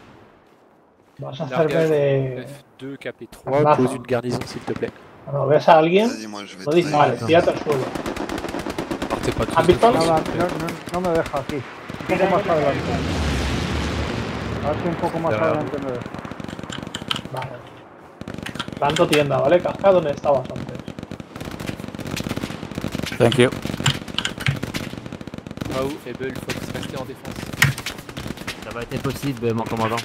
vas a hacerme Largage de. F2, KP3, Baja. pose une garnison, s'il te plaît. Cuando ves a alguien, Vas-y, moi je vais no dices, te vale, tírate al suelo. Partez pas tous ¿Has visto? dessus, Nada, s'il te plaît. no, no, no me deja aquí. Un poco más adelante. A ver si un poco más adelante me. Vale. Planto tienda, ¿vale? Casca donde estabas antes. Thank you. Mao et Bull, faut rester en défense. Ça va être impossible, mon commandant.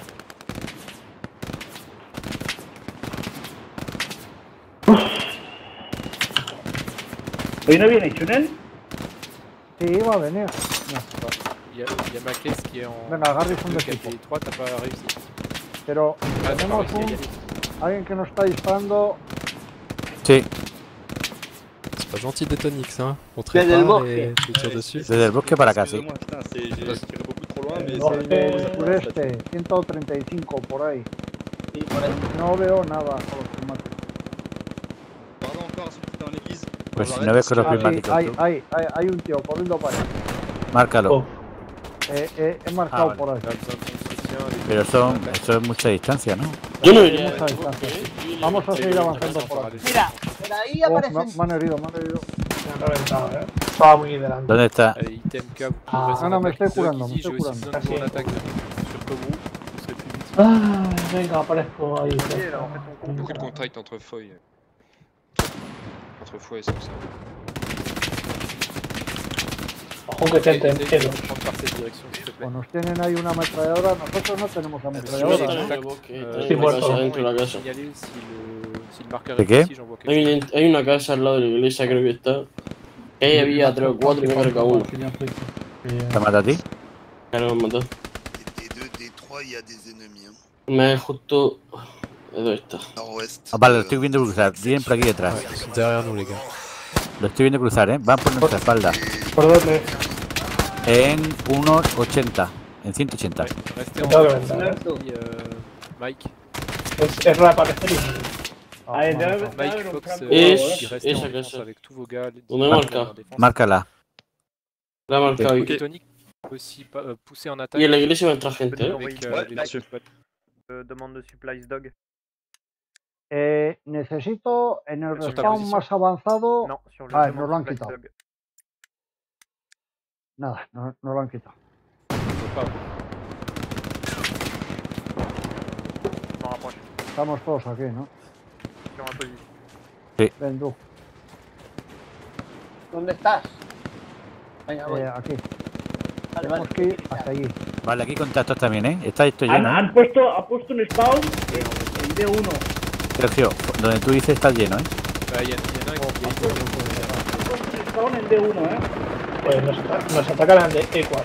¿Hoy no viene Chunel? Sí, va a venir. No, Il y, a, il y a ma caisse qui est en Venga, Garrison de F2, equipo. KP3, t'as pas réussi. Pero Ah, tenemos y un, alguien que nos está disparando. Sí, C'est pas gentil Détonix, hein. On te Desde el répare et tu tires dessus. desde el bosque para acá, sí. Excusez-moi, putain, c'est- j'ai tiré beaucoup trop loin, mais No, c'est- Del sureste, 135 por ahí. Sí, por ahí. No veo nada con los primates. dans l'église. Pues On si l'arrête no ves con los Ah, sí, prismáticos hay, hay, hay, hay un tío corriendo para márcalo. Eh, eh, he marcado Ah, por ahí. Pero son, eso es mucha distancia, ¿no? Yo no Hay iría. mucha distancia. Vamos a seguir avanzando por aquí. Mira, por ahí Oh, aparecen. me, me han herido, me han herido. Me han reventado, eh. Estaba muy delante. ¿Dónde está? Ah, vous en attaque sur Kobu, vous serez plus vite. Ah, venga, aparezco ahí. Beaucoup de contact entre Foy. Entre Foy et Samsung. Ojo que te. Pues nos tienen ahí una ametralladora. Nosotros no tenemos ametralladora. Estoy muerto. dentro de la casa. Signaler si le, si le marqueur ¿De est qué? Hay una, hay una casa al lado de la iglesia, creo que está. Ahí había tres o cuatro y me he marcado uno. ¿Te mata a ti? Ya no me mató. D2, D3, il y a des ennemis. Hein. Me justo. ¿Dónde está? Ah, vale, lo estoy viendo cruzar. Vienen por aquí detrás. Lo estoy viendo cruzar, ¿eh? Van por nuestra espalda. ¿Por dónde? En unos 80. En 180. Restez en Mike. Es, bueno, debe- Mike, Fox, euh, y restez esa en défense avec tous vos gars. ¿Dónde en marca? Márcala. La. Ok, Tonic, aussi pousser en attaque. Y en la iglesia va a entrar gente, demande de supplies dog Eh, necesito en el respawn más avanzado. Non, sur le Ah, nos lo han quitado. dog. Nada, no, no lo han quitado. Estamos todos aquí, ¿no? Position. Ven, tú. ¿Dónde estás? Venga, voy. Eh, aquí. Vale, Tenemos vale. que ir hasta allí. Vale, aquí contactos también, ¿eh? Está esto Han, lleno, ¿eh? han puesto, ha puesto un spawn en, en D1. Sergio, donde tú dices está lleno, ¿eh? Bah, il y, en- il y en a un qui est ici. Ha puesto un spawn en D1, ¿eh? Pues nos, ata- nos atacan de E E4.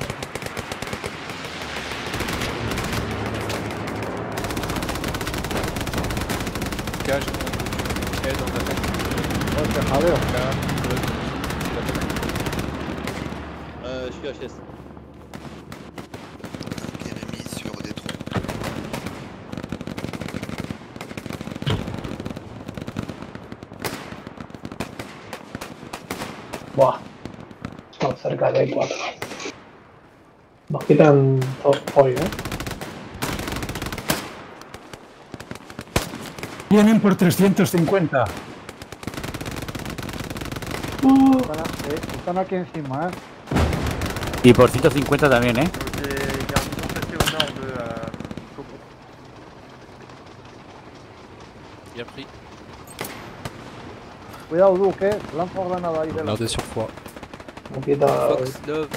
K, j'ai besoin de aide en attaque. Oh, qué. K, 44. Nos quitan dos hoy, ¿eh? Vienen por 350. Uh. Eh, están aquí encima, ¿eh? Y por 150 también, ¿eh? Bien pris. Cuidado, Duque, lanza granada ahí delante. Gardez sur froid. Fox, Love,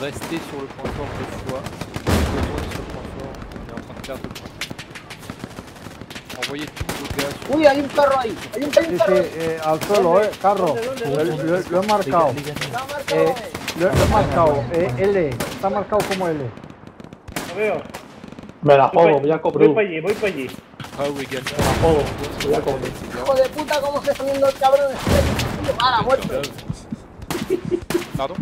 restez sur le point fort deux fois. Retournez sur le point fort, on est en train de perdre le point. Envoyez tous vos gars sur Uy, hay un carro ahí. Hay un, hay un sí, carro. eh, al suelo, eh. Carro. ¿Dónde, dónde, Lo, dónde? lo- lo he marcado. Lo Eh, eh. he marcado. Eh, L. Está marcado como L. Lo veo. Me la Voy juego, voy a Voy cobrar. para allí, voy para allí. Me la juego, voy a cobrar. Hijo de puta, cómo se está viendo el cabrón. Para, muerto. Pardon.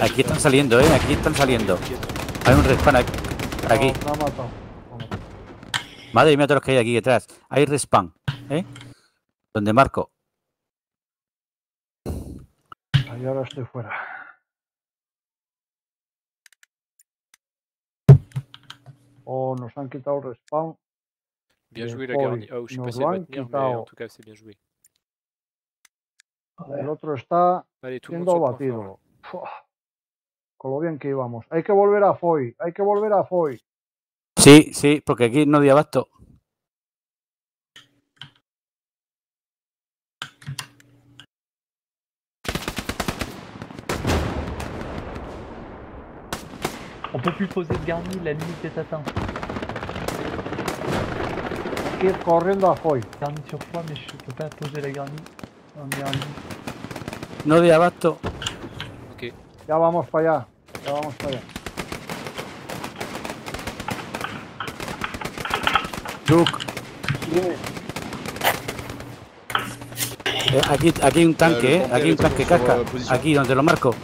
Aquí están saliendo, ¿eh? Aquí están saliendo. Hay un respawn aquí. Madre mía, todos los que hay aquí detrás. Hay respawn, ¿eh? Donde marco. Ahí ahora estoy fuera. Oh, nos han quitado el respawn. Bien joué la Foy, garnie. Oh, je sais pas si lo elle va han tenir, mais en tout cas, c'est bien joué. El otro está Allez, tout siendo. Fua. Con lo bien que íbamos. Hay que volver a Foy. Hay que volver a Foy. Sí, sí, porque aquí no di abasto. On peut plus poser de garni, la limite est atteinte. Ir corriendo a Foy. Garni sur foi, mais je peux pas poser la. No di abasto. Ok. Ya vamos para allá. Ya vamos para allá. Duke. Eh, aquí, aquí hay un tanque, ¿eh? Aquí hay un tanque casca. Aquí, donde lo marco.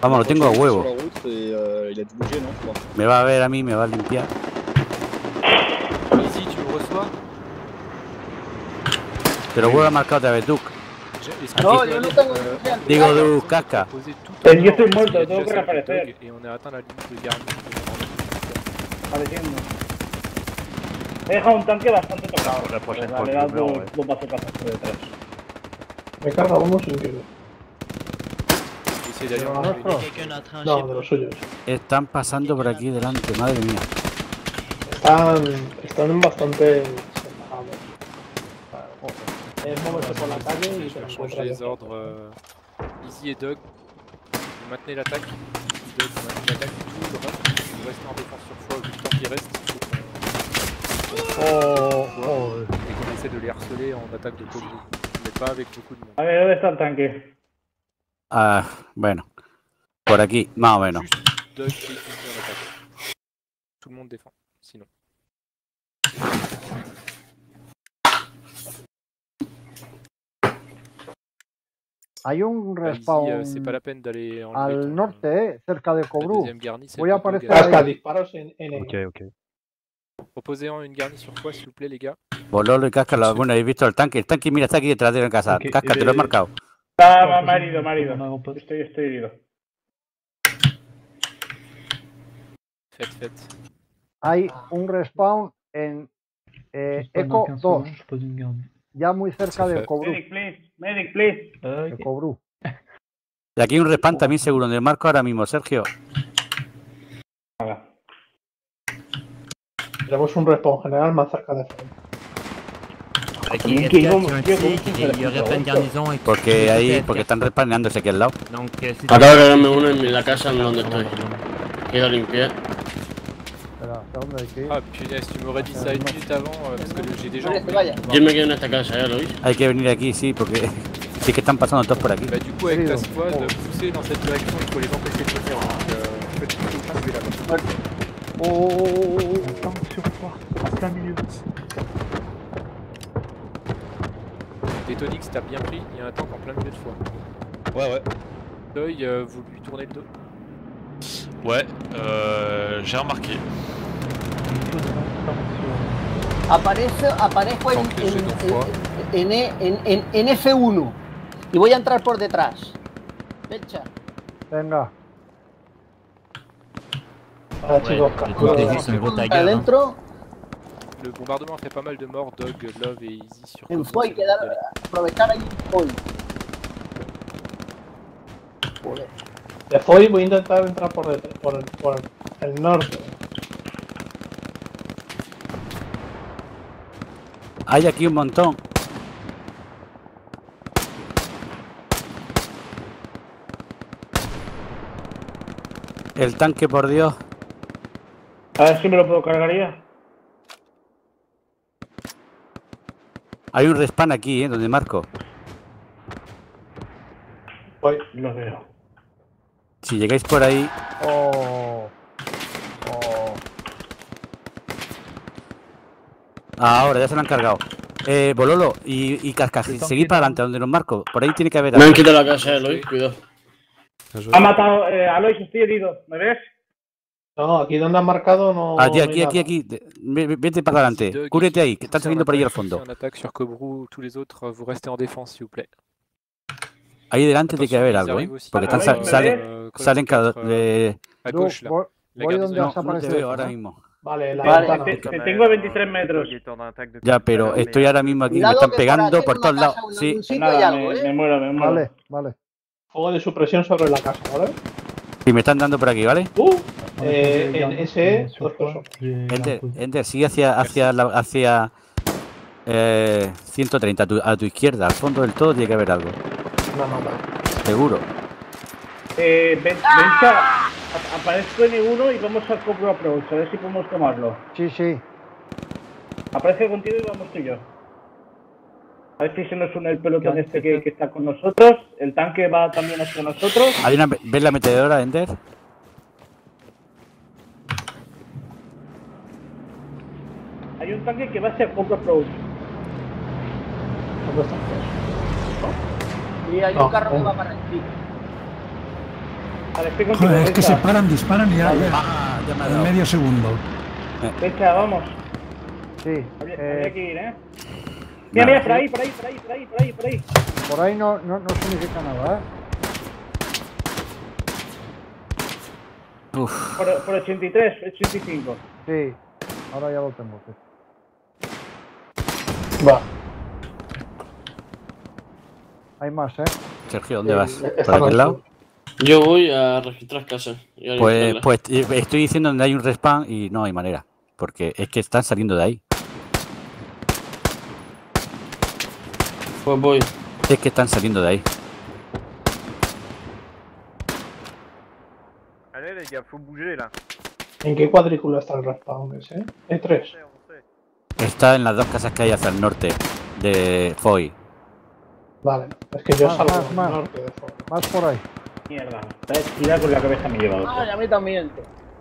Vamos, lo tengo a huevo. je crois. Me va a ver a mí, me va a limpiar. Ici, tu me toi Te lo vuelvo a marcar otra vez, Duke. No, yo no tengo. Digo, Duke, casca. Pero yo estoy muerto, tengo que reaparecer. Apareciendo. He dejado un tanque bastante tocado. Le he dado de caza por detrás. Me carga uno sin querer. Pero. No, de los suyos. Están pasando por aquí delante, madre mía. Están, están bastante Je vais changer les ordres. euh, Easy et Doug, vous maintenez l'attaque. Doug, vous maintenez l'attaque. Tout le reste, vous restez en défense sur foi. Vu le temps qui reste, il faut qu'on- Oh, oh. et qu'on essaie de les harceler en attaque de Cobra. Mais pas avec beaucoup de monde. A ver, ¿dónde está el tanque? Ah, bueno. Por aquí, más o menos. Doug et Easy en attaque. Tout le monde défend. Sinon. Hay un respawn euh, enlever al norte, eh, cerca de Cobru. Voy a aparecer ahí. disparos en, en une garnie sur foi, s'il vous plaît, les gars. Casca, lo- bueno, habéis visto el tanque. El tanque, mira, está aquí detrás de la casa. Ok, Casca, te lo he eh, marcado. Ah, me- ha herido, me ha. Estoy, estoy herido. Faites, faites. Hay un respawn en eh, Juste pendant Eco 15 2, ya muy cerca Se de. Medic, please. Medic, please. De. Y aquí hay un respawn también seguro, donde marco ahora mismo, Sergio. Tenemos un respawn general más cerca de frente. Aquí, Bien F4 qu'il sur vont- un bien site, vont- et il y aurait pas une garnison. Et Porque *laughs* ahí, porque están respawneándose aquí al lado. Acabo de quedarme uno en la casa en donde estoy. Quiero limpiar. Ah punaise, tu m'aurais dit ça une minute avant, euh, parce que j'ai déjà Vale, vaya. Yo me quedo en esta casa, ¿eh, Luis? Hay que venir aquí, sí, porque *laughs* sí que están pasando todos por aquí. Bah du coup avec ta squad, Oh. pousser dans cette direction, il faut les empêcher de venir. Donc euh, faites tout le temps, je vais là-bas. Oh, oh, oh, oh, oh. Un tank sur toi, en plein milieu. Détonix, t'as bien pris, il y a un tank en plein milieu de foi. Ouais, ouais. Deuil, euh, vous lui tournez le dos. Ouais, euh, j'ai remarqué. Il faut devant un tank sur. Aparece, aparezco en, Tanque de en, jet de foi. en, en- en- en F1 y voy a entrar por detrás. Fecha. Venga, Ahora chicos, le calculo- truc, c'est juste un gros tiger. hein. Adentro, Le bombardement fait pas mal de morts, Dog, Love et Easy sur en Cosmo, Foy, c'est quedar, bon d'y aller. aprovechar ahí Foy. Joder. De Foy voy a intentar entrar por, detrás, por, el, por el norte. Hay aquí un montón. El tanque, por Dios. A ver si me lo puedo cargar ya. Hay un respawn aquí, ¿eh? Donde marco. Voy. Lo veo. Si llegáis por ahí, oh, oh. ahora ya se lo han cargado. Eh, Bololo y, y seguid para adelante, donde los marco. Por ahí tiene que haber Me han algo. quitado la casa, eh, Luis, cuidado. Ha matado, eh, Alois, estoy herido. ¿Me ves? No, aquí donde han marcado no. Aquí, no aquí, aquí, aquí. Vete para adelante. Dog, Cúbrete ahí, que están saliendo en por ahí al fondo. en attaque sur Cobru, tous les autres, euh, vous restez en défense s'il vous plaît. Ahí delante tiene que haber algo, ¿eh? Porque están, salen, salen cada. Duty, euh, eh, voy, voy donde no, has no te aparecido. veo ahora mismo. Vale, la Vale, te- te tengo a 23 metros. Ya, pero estoy ahora mismo aquí. Me están pegando por todos lados. Sí. Nada, algo, me, ¿eh? me muero, me muero. Vale, vale. Fuego de supresión sobre la casa, ¿vale? Y me están dando por aquí, ¿vale? Uh, eh, a en les SE, gardes sur dos toi, personas. j'ai Enter. Enter, sigue hacia, hacia, la, hacia eh, 130, a tu, a tu izquierda, al fondo del todo tiene que haber algo. No, no, no. Seguro. Eh, ven, ap- aparezco en E1 y vamos al Cobra Approach, a ver si podemos tomarlo. Sí, sí. Aparezco contigo y vamos tú y yo. A ver si se nos une el pelotón este que, que está con nosotros. El tanque va también hacia nosotros. Hay una, ¿Ves la metedora, Ender? Hay un tanque que va hacia Cobra Approach. Y hay un carro que no. va para aquí. Vale, estoy contigo. Joder, es que se paran, disparan y ya, Ah, ya me ha en dado. medio segundo. Bencha, vamos. Sí. Habría, eh, habría que ir, ¿eh? Mira, mira, por ahí, por ahí, por ahí, por ahí, por ahí, por ahí. por ahí no, no, no significa nada, ¿eh? Por, por 83, 85. Sí, ahora ya lo tengo. sí. Va. Hay más, ¿eh? Sergio, ¿dónde Eh, vas? ¿Por aquel mal. lado? Yo voy a registrar casa. y a Pues, pues eh, estoy diciendo donde hay un respawn y no hay manera. Porque es que están saliendo de ahí. Pues voy. Es que están saliendo de ahí. Allez les gars, faut bouger là. ¿En qué cuadrícula está el respawn ese? E3. Está en las dos casas que hay hacia el norte de Foy. Vale, es que yo Más, salgo más, norte de. Más por ahí. Mierda, esquina con la cabeza me he llevado. Ay, a mí también.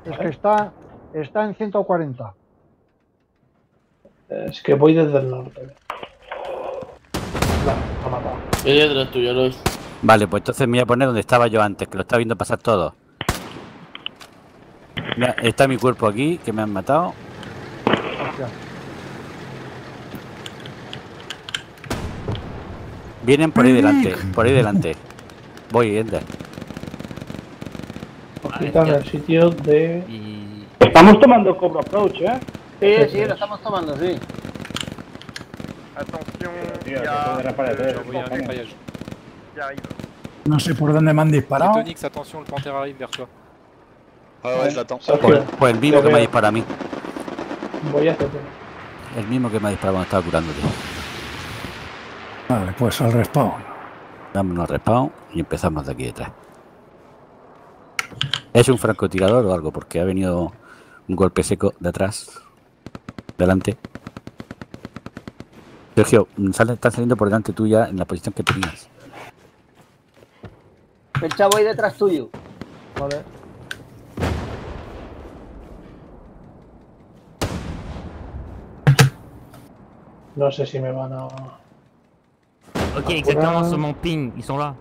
Es que está, está en 140. Es que voy desde el norte. Vale, ha matado. Voy detrás tuyo, lo es. Vale, pues entonces me voy a poner donde estaba yo antes, que lo estaba viendo pasar todo. Mira, está mi cuerpo aquí, que me han matado. Hostia. Vienen por ahí delante, por ahí delante. Voy, Ender. Ojita en el sitio de. Estamos tomando Cobra Approach, ¿eh? Sí, sí, lo estamos tomando, sí. Attention, Tío, il y se a puede reaparecer, J'ai envoyé un cojones. mitraillage. qui arrive. No sé por dónde me han disparado. Tetonix, attention, le panthère arrive vers toi. Ouais, ouais, je l'attends. Pues, pues el mismo que me veo. dispara a mí. Voy a hacer. El mismo que me ha disparado cuando estaba curándote. Vale, pues al respawn. Dámonos respawn y empezamos de aquí detrás. ¿Es un francotirador o algo? Porque ha venido un golpe seco de atrás. Delante. Sergio, mm, sale, están saliendo por delante tuya en la posición que tenías. El chavo ahí detrás tuyo. Vale. No sé si me van a. Ok, exactement sur mon ping, ils sont là.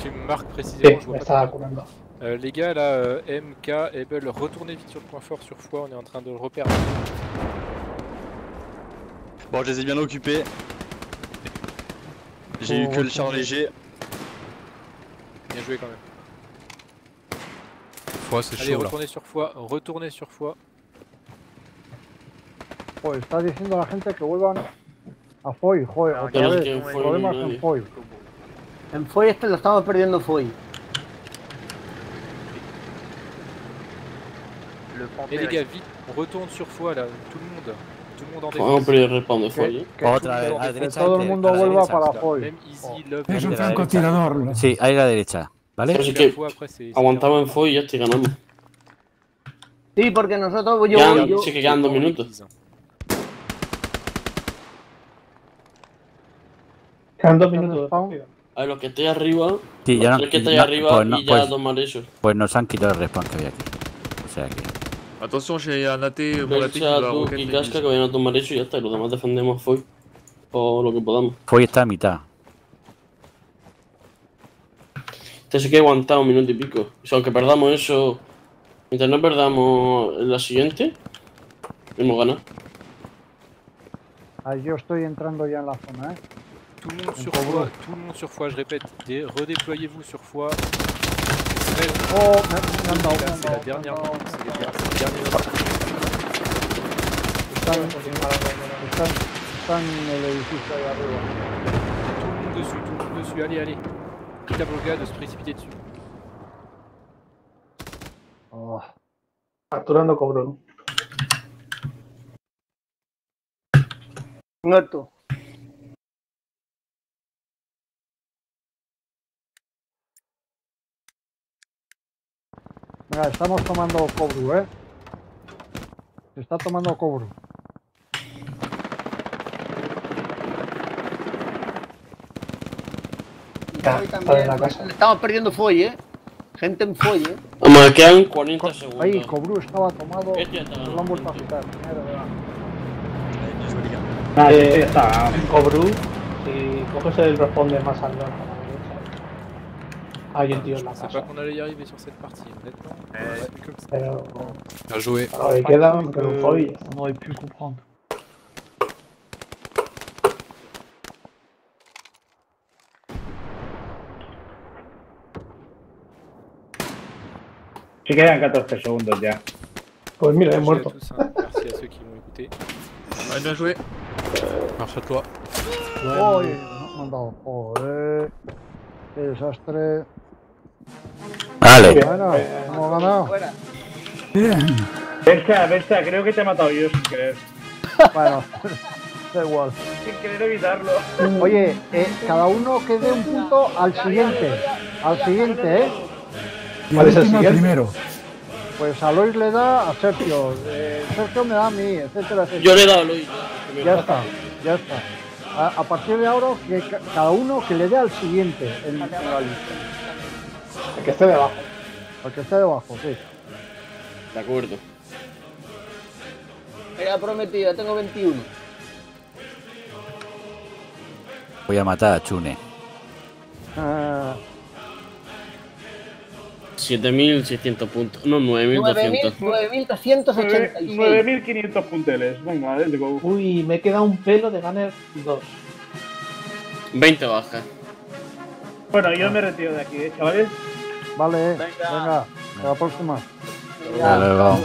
Tu me marques précisément, je vois me pas nom. curando. Euh, les gars, là, euh, MK, Able, retournez vite sur le point fort sur foi, on est en train de le repérer. Bon, je les ai bien occupés. J'ai eu que le char léger. Bien joué quand même. Foi, c'est Allez, chaud là. retournez sur foi, retournez sur foi. Pues está diciendo la gente que vuelvan a Foy, joder, Ah, otra claro vez. Foy Problemas no hay en Foy. En Foy este lo estamos perdiendo Foy. Et les gars, vite, on retourne sur foi là, tout le monde. Tout le monde en défense. peu les répondre de. Que, Otra vez, a la que derecha. todo el mundo a vuelva para Foy. Même Easy, Love, Es un francotirador. Sí, ahí a la derecha. ¿Vale? Pero que aguantamos en foil y ya estoy ganando. Sí, porque nosotros, yo, Quedan- yo, sí que quedan dos minutos. Quedan dos ¿Dónde minutos. A los que estáis arriba, Sí, ya no- que no, arriba pues no, y ya pues- tomar eso. Pues nos han quitado el respawn que había aquí. O sea que. Attention, j'ai un AT, rocket y Casca que vayan a tomar eso y ya está. Y los demás defendemos foil. O lo que podamos. Foy está a mitad. Este sí que ha aguantado un minuto y pico. O sea, aunque perdamos eso, mientras no perdamos la siguiente, hemos ganado. Ah, yo estoy entrando ya en la zona, ¿eh? Tout le monde sur foi, tout le monde sur foi, je répète, dé- redéployez-vous sur foi. Oh, c'est la dernière c'est les. Están, en el edificio arriba. Tout le monde dessus, tout le monde dessus, allez, allez. Quitte à vos gars de se précipiter dessus. Oh, Capturando. Estamos tomando Cobru, ¿eh? Se está tomando Cobru. Ya, también. la casa. Estamos perdiendo Foy, eh. Gente en Foy, eh. Vamos, quedan 40 segundos. Ahí, Cobru estaba tomado. Este Nos lo han vuelto a quitar. Mierda. Eh, sí, está. Cobru, si coges el responde más al norte, a la derecha, Ah, y un tío en la Je pensais casa. pas qu'on allait y arriver sur cette partie, honnêtement. Euh, Ouais, comme ça. Pero... Bien joué. Alors, le queda con un Euh, hobby. on aurait pu comprendre. Sí quedan 14 segundos ya. Pues mira, he Merci à muerto. tous, hein. Merci à ceux qui m'ont écouté. Ouais, bien joué. Merci à toi. Uy, no me han dado. Joder. Qué desastre. Vale. Bueno, hemos ganado. Belcha, Belcha, creo que te he matado yo sin querer. Bueno, *laughs* da igual. Sin querer evitarlo. Oye, eh, cada uno que dé un punto al siguiente. Al siguiente, ¿eh? ¿Cuál es el siguiente? primero. Pues a Lois le da a Sergio. eh, Sergio me da a mí, etcétera, etcétera. Yo le he dado a me Ya está, ya está. A, a partir de ahora, que ca- cada uno que le dé al siguiente en, en la lista. El que esté debajo. Al que esté debajo, sí. De acuerdo. Era prometido, tengo 21. Voy a matar a Chune. Ah, 7600 puntos. No, 9200. 9.286. 9.500 punteles. Venga, let's go. Uy, me queda un pelo de ganar 2. 20 bajas. Bueno, yo me retiro de aquí, ¿eh, chavales? Vale, venga, hasta la próxima. Hasta luego.